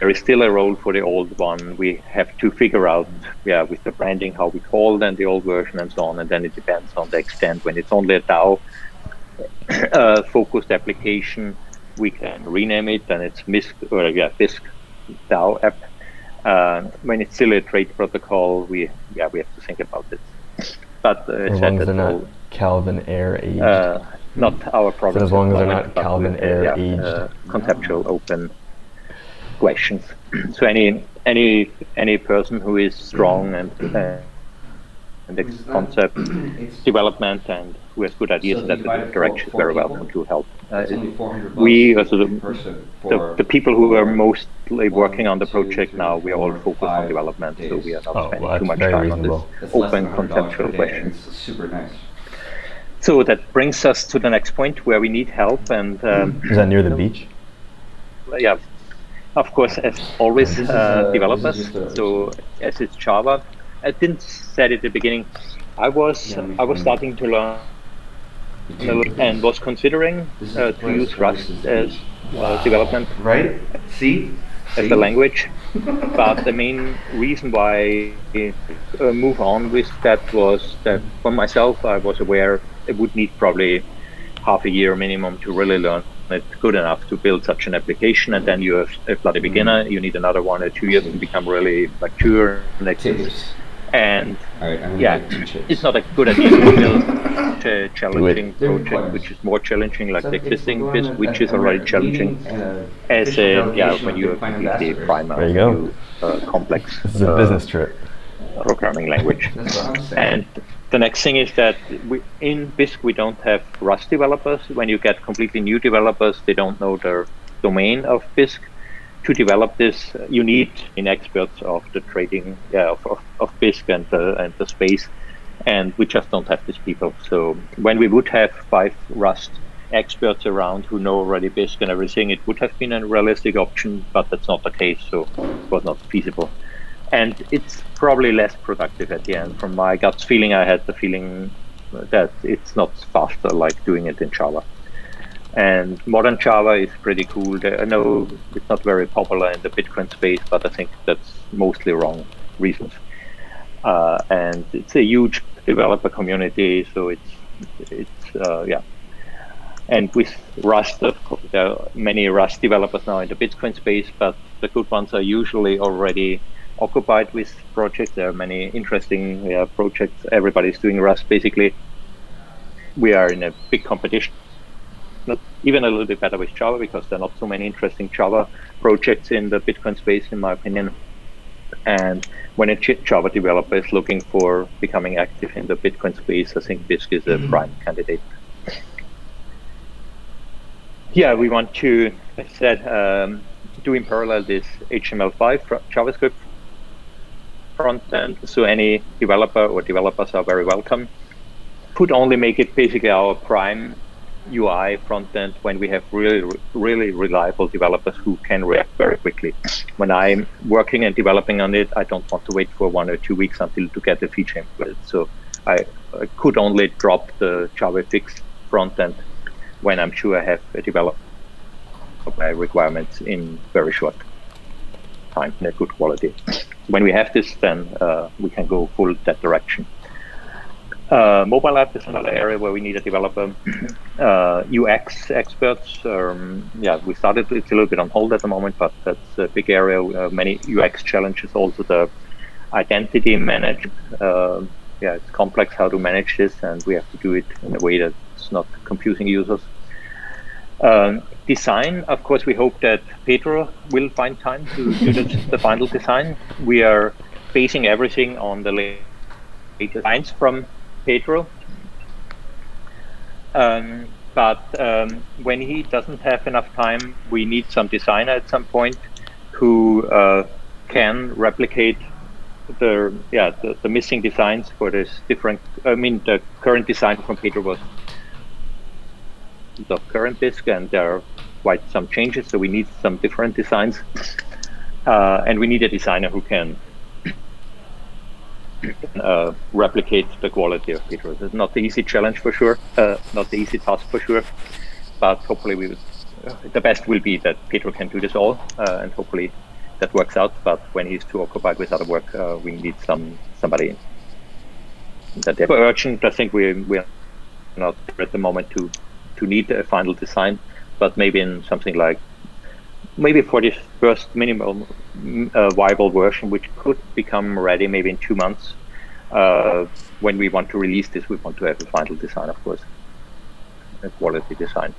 There is still a role for the old one. We have to figure out, yeah, with the branding, how we call then the old version and so on. And then it depends on the extent. When it's only a DAO uh, focused application, we can rename it and it's Misq or yeah Bisq DAO app. Uh, when it's still a trade protocol, we yeah we have to think about it. But uh, as long as they're not Calvin Air aged. Uh, not our problem. So as long as they're not Calvin Air yeah, aged. Uh, conceptual open questions. so any any any person who is strong and uh, and the concept development and who has good ideas so in that direction is very welcome to help. Uh, we, also the, the, the, people who are mostly working on the project now, we are all focused on development, days. so we are not oh, spending well, too much time reasonable. on this open conceptual questions. Super nice. So that brings us to the next point where we need help. And um, is that near the beach? Yeah, of course, as always, uh, developers. So as it's Java, I didn't say it at the beginning. I was I was starting to learn and was considering uh, to use Rust as uh, development. Right. See. As See? the language, but the main reason why I uh, move on with that was that for myself I was aware it would need probably half a year minimum to really learn it good enough to build such an application and then you're a bloody beginner mm. you need another one or two years to become really mature like and right, yeah, it's not a good idea to build a challenging project, which is more challenging, like the existing Bisq, which is already challenging, as a, yeah, when you completely primer there you go. Uh, complex. This is a uh, business trip. Programming language. and the next thing is that we, in Bisq we don't have Rust developers. When you get completely new developers, they don't know the domain of Bisq to develop this, uh, you need in experts of the trading yeah, of, of, of Bisq and the, and the space, and we just don't have these people. So when we would have five Rust experts around who know already Bisq and everything, it would have been a realistic option, but that's not the case, so it was not feasible. And it's probably less productive at the end. From my gut feeling, I had the feeling that it's not faster like doing it in Java. And modern Java is pretty cool. I know it's not very popular in the Bitcoin space, but I think that's mostly wrong reasons. Uh, and it's a huge developer community, so it's it's uh, yeah. And with Rust, of course, there are many Rust developers now in the Bitcoin space, but the good ones are usually already occupied with projects. There are many interesting yeah, projects. Everybody's doing Rust basically. We are in a big competition even a little bit better with Java because there are not so many interesting Java projects in the Bitcoin space, in my opinion. And when a Java developer is looking for becoming active in the Bitcoin space, I think Bisq is a mm -hmm. prime candidate. Yeah, we want to, as I said, um, do in parallel this HTML5 JavaScript front end. So any developer or developers are very welcome. Could only make it basically our prime UI front end when we have really, really reliable developers who can react very quickly. When I'm working and developing on it, I don't want to wait for one or two weeks until to get the feature implemented. So I, I could only drop the JavaFX front end when I'm sure I have a develop my requirements in very short time in a good quality. When we have this, then uh, we can go full that direction. Uh, mobile app is another area where we need a developer. Uh, UX experts, um, yeah, we started, it's a little bit on hold at the moment, but that's a big area. Uh, many UX challenges, also the identity management. Uh, yeah, it's complex how to manage this, and we have to do it in a way that's not confusing users. Um, design, of course, we hope that Pedro will find time to do the, final design. We are basing everything on the latest designs from Pedro. Um, but um, when he doesn't have enough time, we need some designer at some point who uh, can replicate the yeah the, the, missing designs for this different. I mean, the current design from Pedro was the current Bisq, and there are quite some changes, so we need some different designs, uh, and we need a designer who can uh, replicate the quality of Pedro. It's not the easy challenge for sure, uh, not the easy task for sure, but hopefully we uh, the best will be that Pedro can do this all, uh, and hopefully that works out. But when he's too occupied with other work, uh, we need some somebody that is urgent. I think we we are not at the moment to to need a final design, but maybe in something like maybe for this first minimal uh, viable version, which could become ready maybe in two months. Uh, when we want to release this, we want to have a final design, of course, a quality design.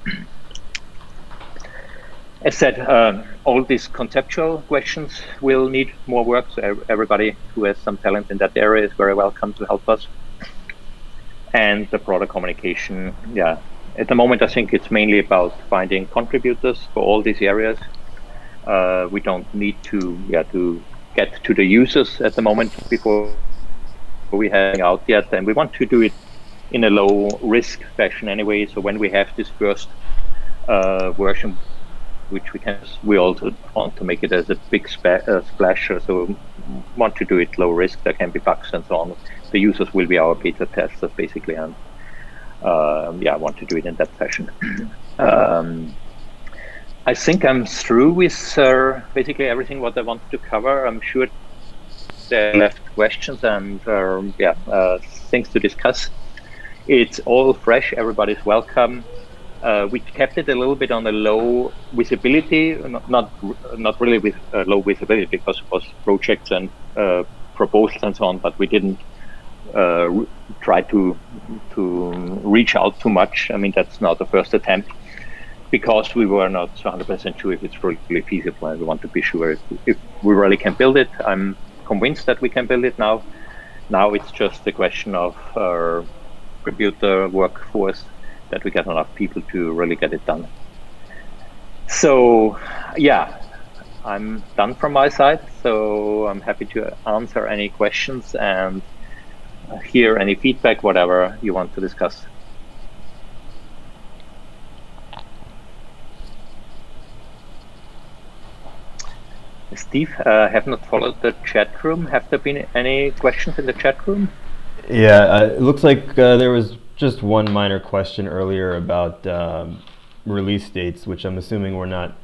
As said, um, all these conceptual questions will need more work. So everybody who has some talent in that area is very welcome to help us. And the product communication, yeah. At the moment, I think it's mainly about finding contributors for all these areas uh, we don't need to yeah to get to the users at the moment before we hang out yet, and we want to do it in a low risk fashion anyway. So when we have this first uh, version, which we can, we also want to make it as a big uh, splash. So want to do it low risk. There can be bugs and so on. The users will be our beta testers basically, and um, yeah, I want to do it in that fashion. um, I think I'm through with uh, basically everything what I wanted to cover. I'm sure there are left questions and uh, yeah, uh, things to discuss. It's all fresh. Everybody's welcome. Uh, we kept it a little bit on a low visibility, not not, not really with uh, low visibility because it was projects and uh, proposals and so on. But we didn't try to to reach out too much. I mean, that's not the first attempt because we were not 100% sure if it's really feasible and we want to be sure if, if, we really can build it. I'm convinced that we can build it now. Now it's just a question of our computer workforce that we get enough people to really get it done. So, yeah, I'm done from my side. So I'm happy to answer any questions and hear any feedback, whatever you want to discuss. Steve, uh, have not followed the chat room. Have there been any questions in the chat room? Yeah, uh, it looks like uh, there was just one minor question earlier about um, release dates, which I'm assuming we're not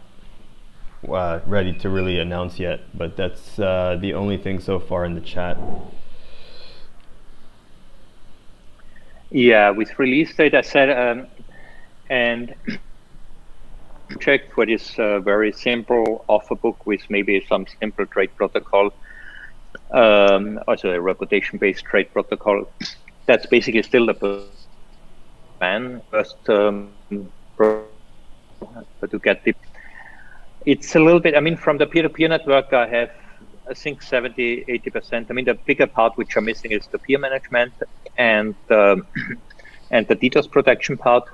uh, ready to really announce yet, but that's uh, the only thing so far in the chat. Yeah, with release date, I said, um, and check for this uh, very simple offer book with maybe some simple trade protocol, um, also a reputation-based trade protocol. That's basically still the plan. First, um, to get the. It's a little bit. I mean, from the peer-to-peer -peer network, I have, I think, 70, 80 percent. I mean, the bigger part which are missing is the peer management and um, and the DDoS protection part.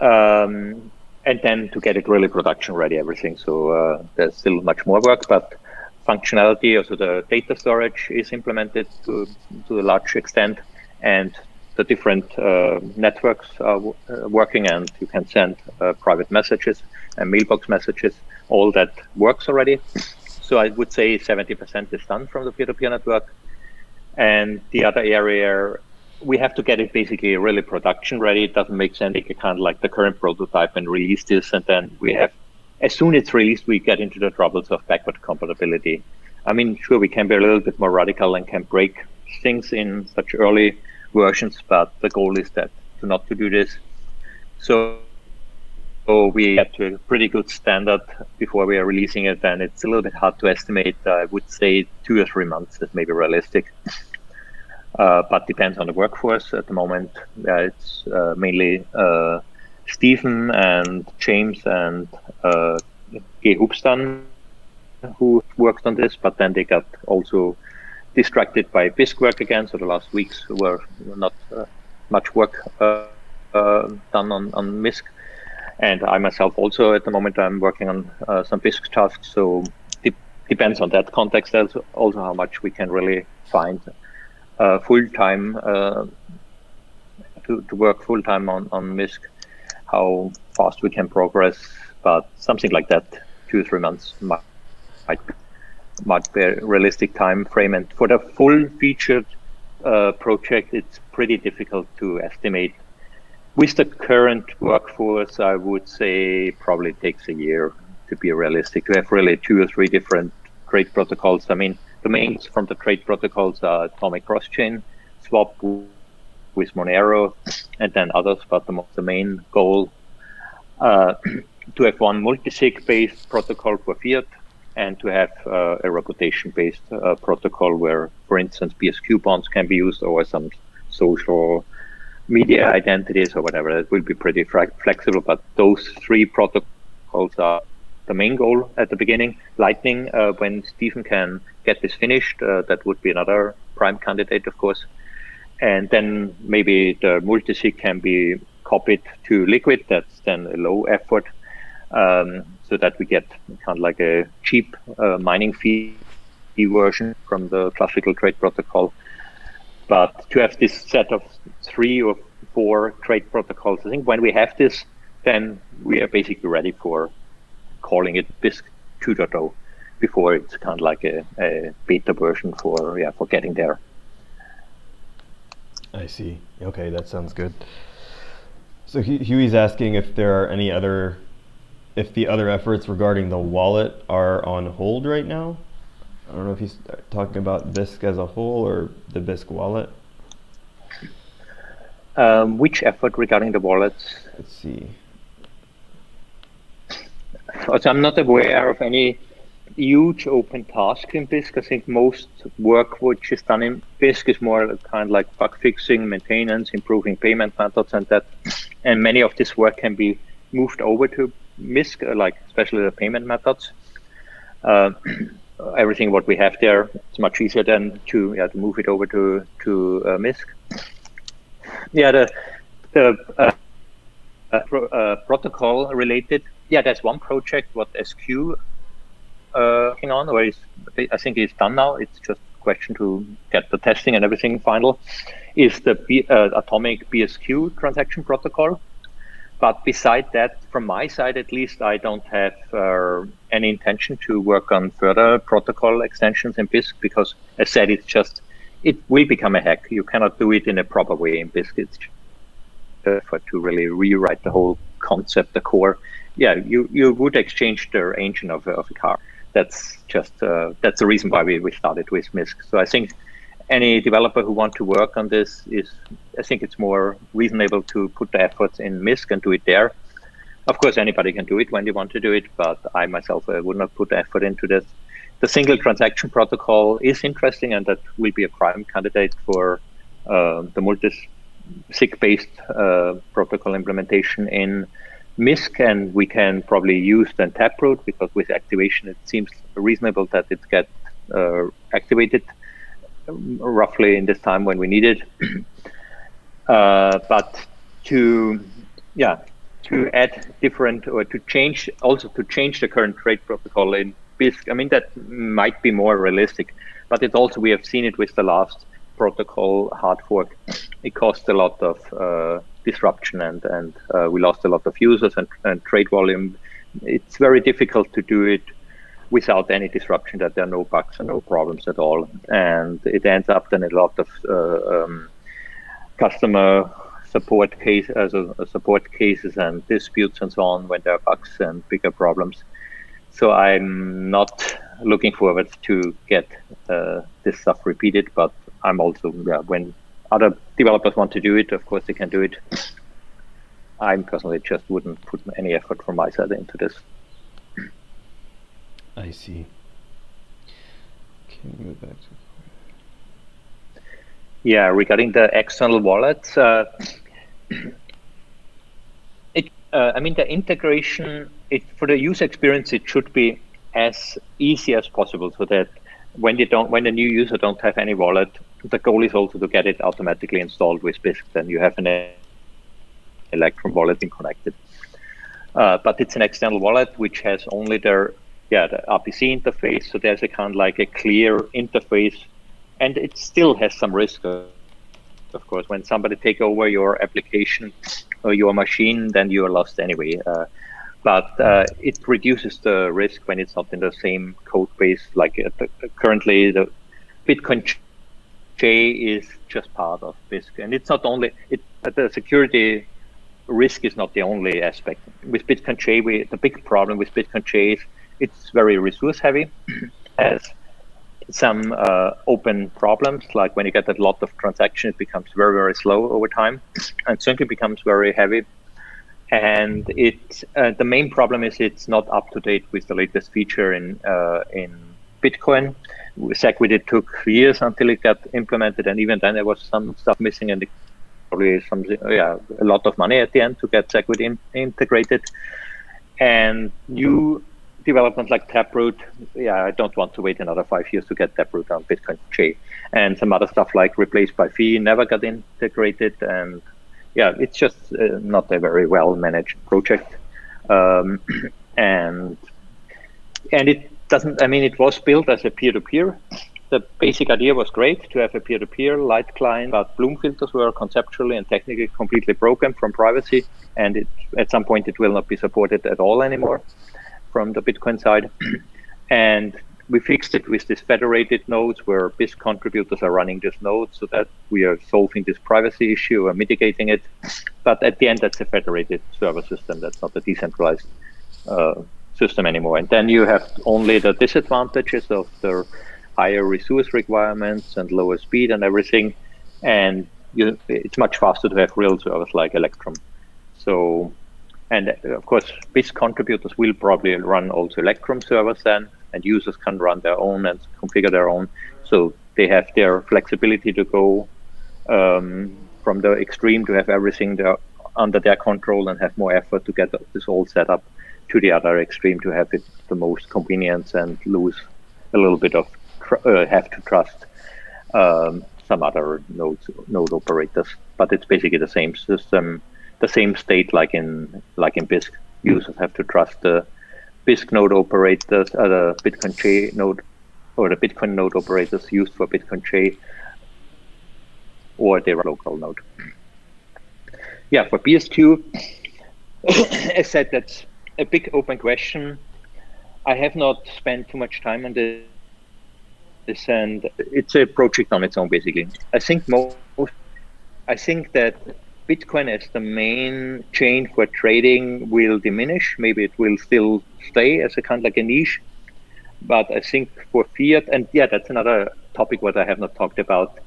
Um, and then to get it really production ready, everything. So uh, there's still much more work, but functionality, also the data storage is implemented to, to a large extent, and the different uh, networks are uh, working and you can send uh, private messages and mailbox messages. All that works already. So I would say 70% is done from the peer-to-peer network. And the other area, we have to get it basically really production ready. It doesn't make sense to kind of like the current prototype and release this. And then we have, as soon as it's released, we get into the troubles of backward compatibility. I mean, sure, we can be a little bit more radical and can break things in such early versions, but the goal is that to not to do this. So, so we get to a pretty good standard before we are releasing it, and it's a little bit hard to estimate. I would say two or three months is maybe realistic. Uh, but depends on the workforce at the moment. it's uh, mainly uh, Stephen and James and uh, ghubstan who worked on this, but then they got also distracted by Bisq work again. So the last weeks were not uh, much work uh, uh, done on, on Misq. And I myself also at the moment I'm working on some Bisq tasks. So it depends on that context as also how much we can really find uh, full time uh, to, to work full time on, on Misq, how fast we can progress, but something like that, two three months might might might be a realistic time frame. And for the full featured uh, project, it's pretty difficult to estimate. With the current workforce, I would say probably takes a year to be realistic. To have really two or three different trade protocols. I mean, the mains from the trade protocols are atomic cross-chain swap with Monero, and then others. But the, the main goal uh, to have one multi-sig based protocol for fiat and to have uh, a reputation-based uh, protocol where, for instance, BSQ bonds can be used or some social media identities or whatever. It will be pretty flexible, but those three protocols are the main goal at the beginning. Lightning, uh, when Stephen can get this finished, uh, that would be another prime candidate, of course. And then maybe the multisig can be copied to Liquid. That's then a low effort um, so that we get kind of like a cheap uh, mining fee version from the classical trade protocol. But to have this set of three or four trade protocols, I think when we have this, then we are basically ready for calling it Bisq 2.0 before it's kind of like a, a beta version for yeah for getting there. I see. Okay, that sounds good. So Huey's asking if there are any other if the other efforts regarding the wallet are on hold right now. I don't know if he's talking about Bisq as a whole or the Bisq wallet. Um, which effort regarding the wallets? Let's see. Also, I'm not aware of any huge open task in Bisq. I think most work which is done in Bisq is more kind of like bug fixing, maintenance, improving payment methods, and that. And many of this work can be moved over to Misq, uh, like especially the payment methods. Uh, everything what we have there, it's much easier than to yeah to move it over to to uh, Misq. Yeah, the the uh, uh, uh, protocol related. Yeah, that's one project what SQ uh, working on, or is I think it's done now. It's just a question to get the testing and everything final. Is the B, atomic BSQ transaction protocol? but beside that, from my side at least, I don't have uh, any intention to work on further protocol extensions in Bisq because, as said, it's just it will become a hack. You cannot do it in a proper way in Bisq. It's uh, to really rewrite the whole concept, the core. Yeah, you you would exchange the engine of, of a car. That's just uh, that's the reason why we, we started with Misq. So I think any developer who want to work on this is, I think it's more reasonable to put the efforts in Misq and do it there. Of course, anybody can do it when they want to do it, but I myself uh, would not put effort into this. The single transaction protocol is interesting, and that will be a prime candidate for uh, the multi-sig-based uh, protocol implementation in Misq, and we can probably use then Taproot because with activation it seems reasonable that it gets uh, activated roughly in this time when we need it. uh, but to, yeah, to add different or to change, also to change the current trade protocol in Bisq, I mean, that might be more realistic. But it also, we have seen it with the last protocol hard fork, it caused a lot of uh, disruption and and uh, we lost a lot of users and, and trade volume. It's very difficult to do it without any disruption that there are no bugs and no problems at all. And it ends up in a lot of uh, um, customer support case, uh, support cases and disputes and so on when there are bugs and bigger problems. So I'm not looking forward to get uh, this stuff repeated, but I'm also yeah, when other developers want to do it, of course they can do it. I personally just wouldn't put any effort from my side into this. I see. Can we go back to? Yeah, regarding the external wallets, uh, it, uh, I mean the integration. It for the user experience, it should be as easy as possible, so that when you don't, when the new user don't have any wallet, the goal is also to get it automatically installed with Bisq. Then you have an Electrum wallet connected. Uh, but it's an external wallet which has only their yeah, the RPC interface. So there's a kind of like a clear interface, and it still has some risk. Of, of course, when somebody take over your application or your machine, then you are lost anyway. Uh, but uh, it reduces the risk when it's not in the same code base. Like uh, currently, the Bitcoin J is just part of Bisq, and it's not only it. The security risk is not the only aspect. With BitcoinJ, we, the big problem with BitcoinJ is it's very resource heavy, has some uh, open problems, like when you get a lot of transactions, it becomes very, very slow over time, and simply becomes very heavy. And it uh, the main problem is it's not up to date with the latest feature in uh, in Bitcoin. Segwit it took years until it got implemented, and even then there was some stuff missing, and probably some yeah a lot of money at the end to get Segwit in, integrated. And new development like Taproot, yeah, I don't want to wait another five years to get Taproot on Bitcoin J. And some other stuff like replaced by fee never got integrated. And yeah, it's just uh, not a very well managed project. Um, and and it doesn't, I mean, it was built as a peer to peer. The basic idea was great to have a peer to peer light client, but Bloom filters were conceptually and technically completely broken from privacy. And it, at some point, it will not be supported at all anymore from the Bitcoin side. and we fixed it with these federated nodes where Bisq contributors are running this node so that we are solving this privacy issue or mitigating it. But at the end, that's a federated server system. That's not a decentralized uh, system anymore. And then you have only the disadvantages of the higher resource requirements and lower speed and everything. And you, it's much faster to have real servers like Electrum. So and of course, Bisq contributors will probably run also Electrum servers then, and users can run their own and configure their own. So they have their flexibility to go um, from the extreme to have everything there under their control and have more effort to get this all set up to the other extreme to have it the most convenience and lose a little bit of uh, have to trust um, some other nodes node operators. But it's basically the same system the same state like in like in Bisq. Users have to trust the Bisq node operators, uh, the BitcoinJ node, or the Bitcoin node operators used for BitcoinJ, or their local node. Yeah, for BSQ, I said that's a big open question. I have not spent too much time on this, and it's a project on its own, basically. I think most, I think that Bitcoin as the main chain for trading will diminish. Maybe it will still stay as a kind of like a niche. But I think for fiat, and yeah, that's another topic what I have not talked about.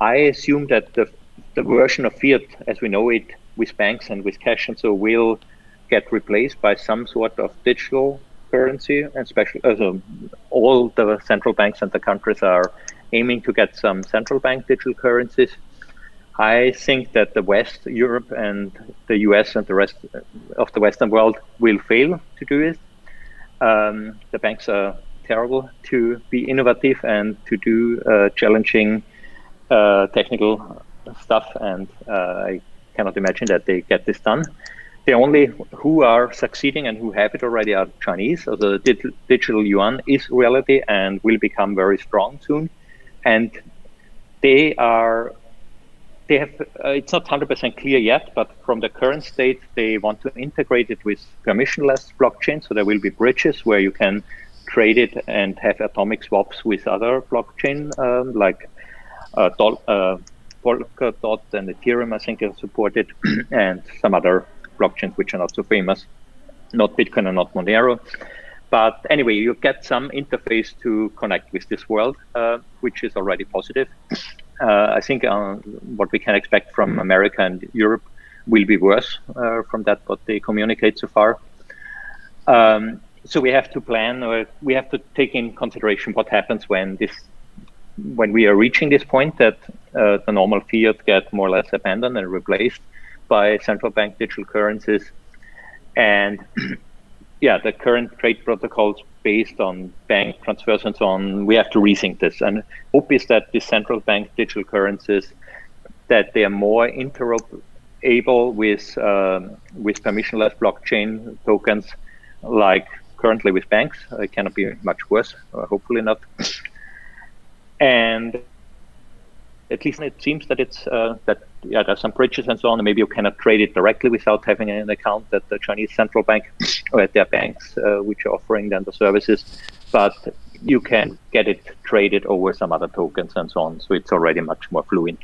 I assume that the, the version of fiat as we know it with banks and with cash and so will get replaced by some sort of digital currency and special also all the central banks and the countries are aiming to get some central bank digital currencies I think that the West, Europe, and the US and the rest of the Western world will fail to do it. Um, the banks are terrible to be innovative and to do uh, challenging uh, technical stuff, and uh, I cannot imagine that they get this done. The only who are succeeding and who have it already are Chinese. So the digital yuan is reality and will become very strong soon. And they are they have uh, it's not 100% clear yet but from the current state they want to integrate it with permissionless blockchain so there will be bridges where you can trade it and have atomic swaps with other blockchain um, like uh, Dol- uh, Polkadot and Ethereum I think are supported and some other blockchains which are not so famous not Bitcoin and not Monero but anyway, you get some interface to connect with this world, uh, which is already positive. Uh, I think uh, what we can expect from America and Europe will be worse uh, from that what they communicate so far. Um, so we have to plan, or we have to take in consideration what happens when this, when we are reaching this point that uh, the normal fiat get more or less abandoned and replaced by central bank digital currencies, and yeah, the current trade protocols based on bank transfers and so on, we have to rethink this. And hope is that the central bank digital currencies, that they are more interoperable with um, with permissionless blockchain tokens, like currently with banks. It cannot be much worse, uh, hopefully not. And at least it seems that it's uh, that yeah there's some bridges and so on and maybe you cannot trade it directly without having an account at the Chinese central bank or at their banks uh, which are offering them the services but you can get it traded over some other tokens and so on so it's already much more fluent.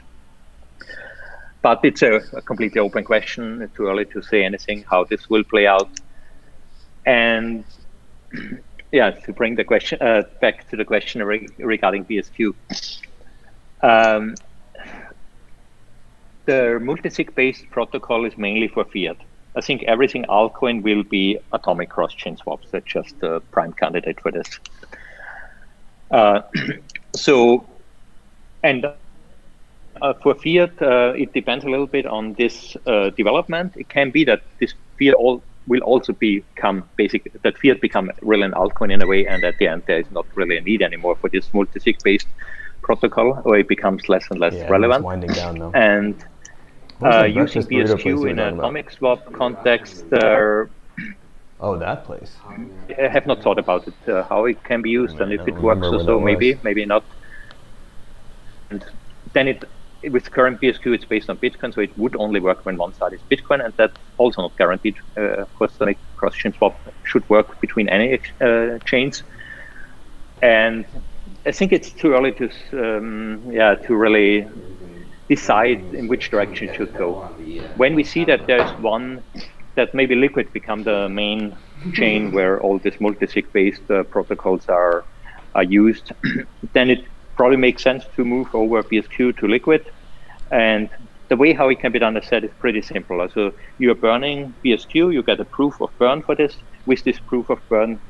But it's a, a completely open question. It's too early to say anything how this will play out. And yeah to bring the question uh, back to the question re regarding BSQ um, the multisig based protocol is mainly for fiat. I think everything altcoin will be atomic cross-chain swaps. That's just the prime candidate for this. Uh, so, and uh, for fiat, uh, it depends a little bit on this uh, development. It can be that this fiat all will also become basic, that fiat become really an altcoin in a way, and at the end there is not really a need anymore for this multisig based protocol, or it becomes less and less yeah, relevant. winding down though. And uh, using BSQ in a atomic swap context, uh, oh, that place. I have not thought about it, uh, how it can be used, and if it works or so, maybe, maybe not. And then it, with current BSQ, it's based on Bitcoin, so it would only work when one side is Bitcoin, and that's also not guaranteed. Uh, of course, the cross-chain swap should work between any uh, chains. And I think it's too early to, um, yeah, to really decide in which direction it should go. When we see that there's one, that maybe Liquid become the main chain where all these multisig-based uh, protocols are are used, then it probably makes sense to move over BSQ to Liquid. And the way how it can be done, as said, is pretty simple. So you are burning BSQ, you get a proof of burn for this. With this proof of burn,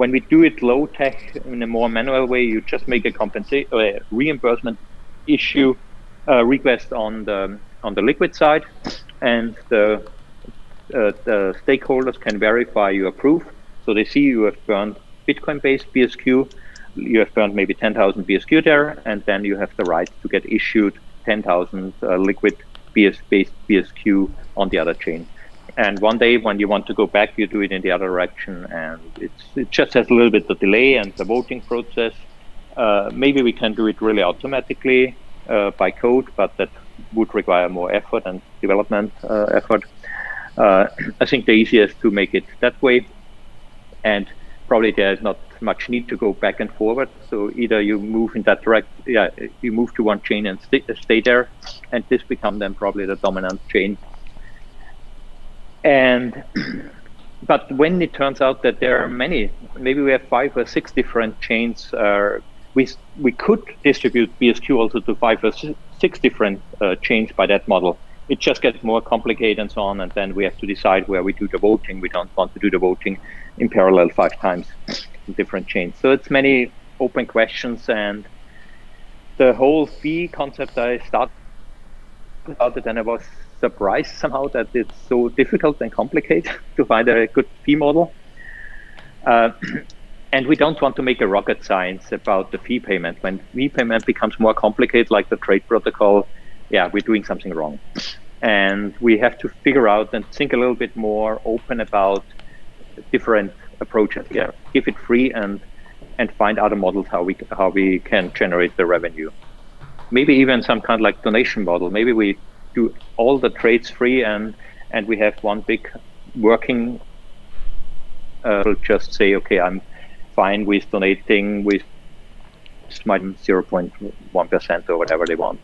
when we do it low tech in a more manual way, you just make a compensate a reimbursement issue uh, request on the on the liquid side, and the uh, the stakeholders can verify your proof. So they see you have burned Bitcoin-based BSQ, you have burned maybe 10,000 BSQ there, and then you have the right to get issued 10,000 uh, liquid BS-based BSQ on the other chain. And one day when you want to go back, you do it in the other direction, and it just has a little bit of delay and the voting process. Uh, maybe we can do it really automatically uh, by code, but that would require more effort and development uh, effort. Uh, I think the easiest to make it that way, and probably there's not much need to go back and forward. So either you move in that direct, yeah, you move to one chain and stay, stay there, and this become then probably the dominant chain and but when it turns out that there are many, maybe we have five or six different chains, uh, we we could distribute BSQ also to five or six different uh, chains by that model. It just gets more complicated and so on, and then we have to decide where we do the voting. We don't want to do the voting in parallel five times in different chains. So it's many open questions, and the whole fee concept I started it, and I was surprised somehow that it's so difficult and complicated to find a good fee model. Uh, and we don't want to make a rocket science about the fee payment. When fee payment becomes more complicated, like the trade protocol, yeah, we're doing something wrong. And we have to figure out and think a little bit more open about different approaches here. Give it free and and find other models how we how we can generate the revenue. maybe even some kind of like donation model. Maybe we do all the trades free and and we have one big working. Uh, just say, okay, I'm fine with donating with my 0.1% or whatever they want.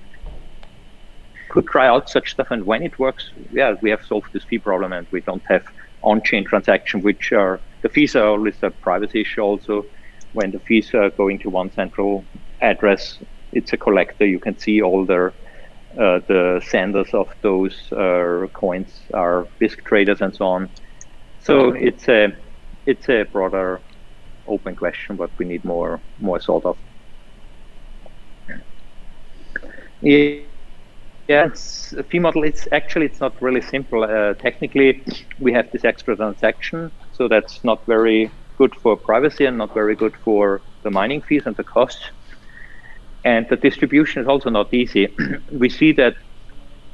Could try out such stuff, and when it works, yeah, we have solved this fee problem, and we don't have on-chain transaction which are the fees are always a privacy issue. Also, when the fees are going to one central address, it's a collector. You can see all the uh, the senders of those uh, coins are Bisq traders and so on. So it's a it's a broader open question, but we need more more sort of. Yeah, it's a fee model. It's actually it's not really simple. Uh, technically, we have this extra transaction, so that's not very good for privacy and not very good for the mining fees and the costs. And the distribution is also not easy. we see that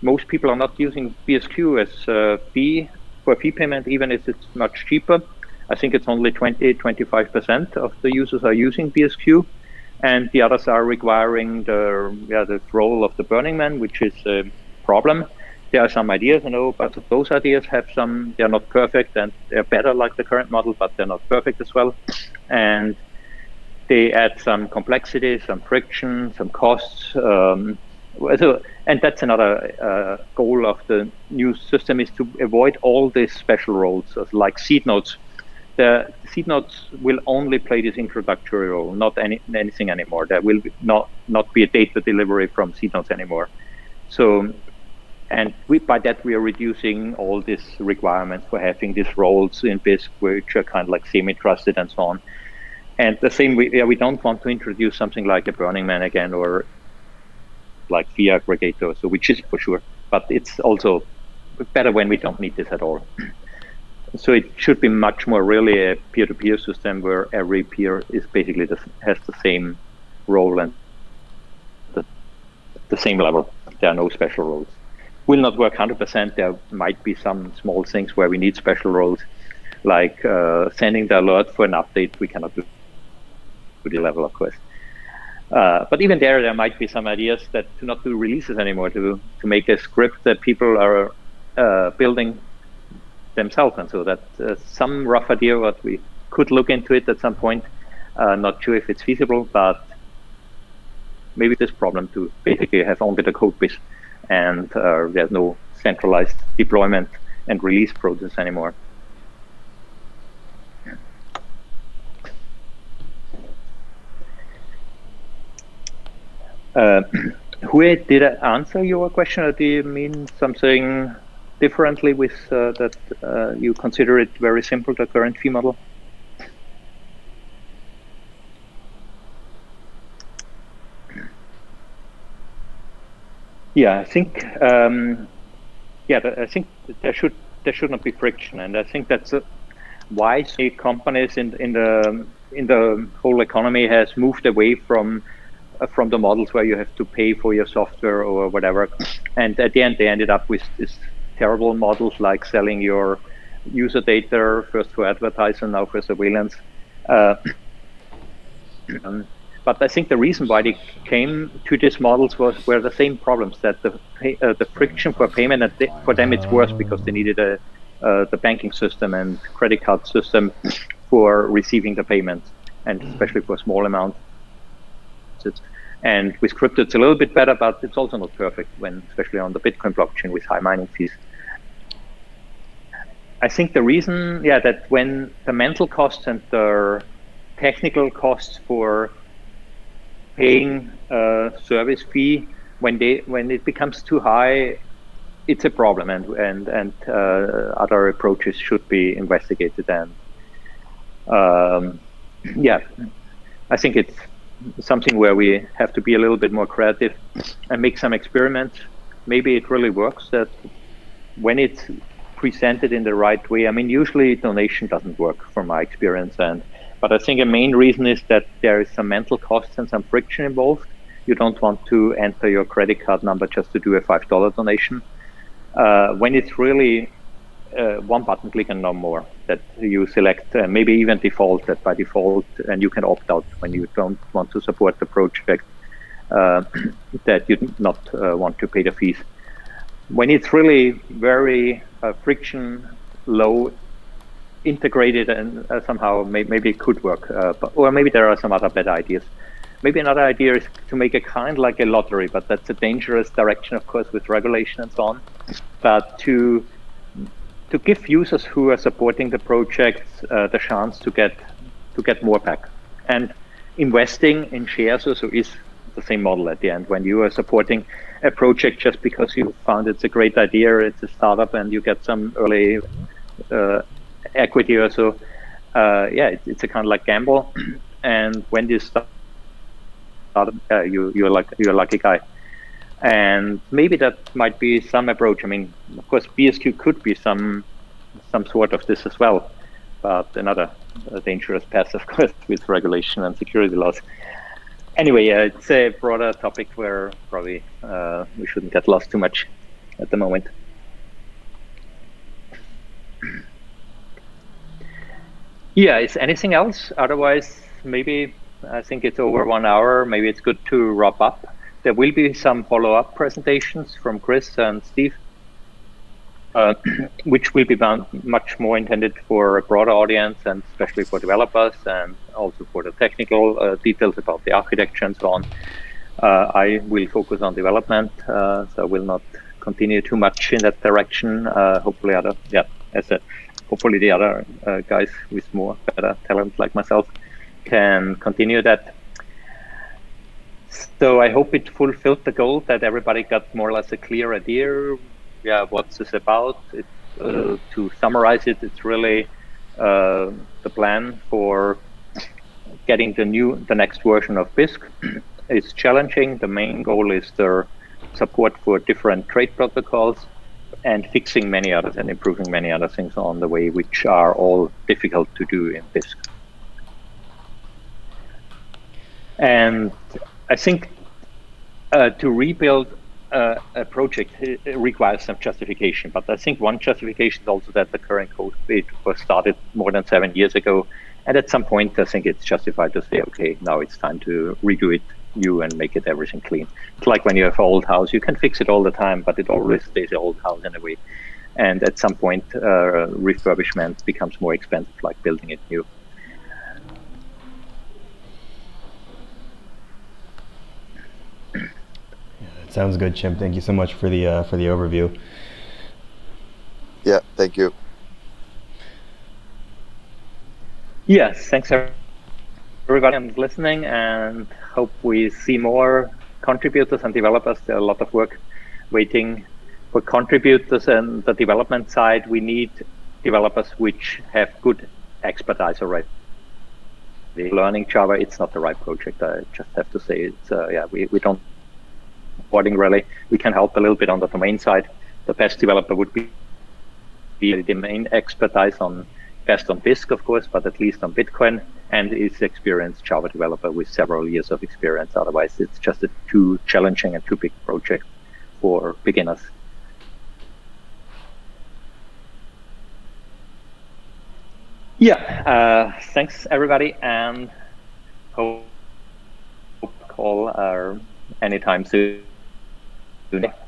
most people are not using BSQ as a fee for fee payment, even if it's much cheaper. I think it's only 20, 25% of the users are using BSQ, and the others are requiring the yeah, the role of the Burning Man, which is a problem. There are some ideas, you know, but those ideas have some. They're not perfect, and they're better like the current model, but they're not perfect as well. And they add some complexity, some friction, some costs. Um, so, and that's another uh, goal of the new system is to avoid all these special roles, like seed nodes. The seed nodes will only play this introductory role, not any, anything anymore. There will not not be a data delivery from seed nodes anymore. So, and we, by that we are reducing all these requirements for having these roles in Bisq, which are kind of like semi-trusted and so on. And the same, we, yeah, we don't want to introduce something like a Burning Man again or like fee aggregator, so which is for sure, but it's also better when we don't need this at all. so it should be much more really a peer-to-peer system where every peer is basically the, has the same role and the, the same level. There are no special roles. Will not work 100%. There might be some small things where we need special roles, like uh, sending the alert for an update. We cannot do the level, of course. Uh, but even there, there might be some ideas that to not do releases anymore, to to make a script that people are uh, building themselves, and so that uh, some rough idea what we could look into it at some point. Uh, not sure if it's feasible, but maybe this problem to basically have only the code base, and uh, there's no centralized deployment and release process anymore. Uh, Hui, did I answer your question, or do you mean something differently with uh, that uh, you consider it very simple, the current fee model? Yeah, I think um, yeah, I think there should there should not be friction, and I think that's a, why companies in in the in the whole economy has moved away from from the models where you have to pay for your software or whatever. And at the end, they ended up with these terrible models like selling your user data first for advertising, now for surveillance. Uh, um, but I think the reason why they came to these models was were the same problems that the pay, uh, the friction for payment for them it's worse because they needed a uh, the banking system and credit card system for receiving the payment and especially for small amounts. And with crypto, it's a little bit better, but it's also not perfect when, especially on the Bitcoin blockchain with high mining fees. I think the reason, yeah, that when the mental costs and the technical costs for paying a service fee, when they when it becomes too high, it's a problem, and and and uh, other approaches should be investigated. And um, yeah, I think it's something where we have to be a little bit more creative and make some experiments. Maybe it really works that when it's presented in the right way. I mean, usually donation doesn't work from my experience, and but I think a main reason is that there is some mental costs and some friction involved. You don't want to enter your credit card number just to do a five dollar donation. Uh, when it's really uh, one button click and no more that you select uh, maybe even default that by default and you can opt out when you don't want to support the project uh, that you not uh, want to pay the fees. When it's really very uh, friction low, integrated, and uh, somehow may, maybe it could work, but, or maybe there are some other better ideas. Maybe another idea is to make a kind like a lottery, but that's a dangerous direction, of course, with regulation and so on. But to to give users who are supporting the project uh, the chance to get to get more back. And investing in shares also is the same model at the end. When you are supporting a project just because you found it's a great idea, it's a startup, and you get some early uh, equity or so, uh, yeah, it's, it's a kind of like gamble. and when you start, uh, you you're like you're a lucky guy. And maybe that might be some approach. I mean, of course, BSQ could be some some sort of this as well, but another dangerous path, of course, with regulation and security laws. Anyway, uh, it's a broader topic where probably uh, we shouldn't get lost too much at the moment. Yeah, is anything else? Otherwise, maybe I think it's over one hour. Maybe it's good to wrap up. There will be some follow-up presentations from Chris and Steve, uh, which will be much more intended for a broader audience and especially for developers and also for the technical uh, details about the architecture and so on. Uh, I will focus on development, uh, so I will not continue too much in that direction. Uh, hopefully, other yeah, as a, hopefully the other uh, guys with more better talent like myself can continue that so I hope it fulfilled the goal that everybody got more or less a clear idea. Yeah, what's this about? It, uh, to summarize it, it's really uh, the plan for getting the new, the next version of Bisq. it's challenging. The main goal is the support for different trade protocols and fixing many others and improving many other things on the way, which are all difficult to do in Bisq. And I think uh, to rebuild uh, a project requires some justification, but I think one justification is also that the current code it was started more than seven years ago, and at some point I think it's justified to say, okay, now it's time to redo it new and make it everything clean. It's like when you have an old house, you can fix it all the time, but it always stays an old house in a way. And at some point, uh, refurbishment becomes more expensive, like building it new. Sounds good, Chim. Thank you so much for the uh, for the overview. Yeah, thank you. Yes, thanks everybody listening, and hope we see more contributors and developers. There are a lot of work waiting for contributors and the development side. We need developers which have good expertise already. The learning Java, it's not the right project. I just have to say, it's uh, yeah, we, we don't really. We can help a little bit on the domain side. The best developer would be the domain expertise on best on Bisq, of course, but at least on Bitcoin and is experienced Java developer with several years of experience. Otherwise, it's just a too challenging and too big project for beginners. Yeah, uh, thanks everybody, and hope call uh, anytime soon today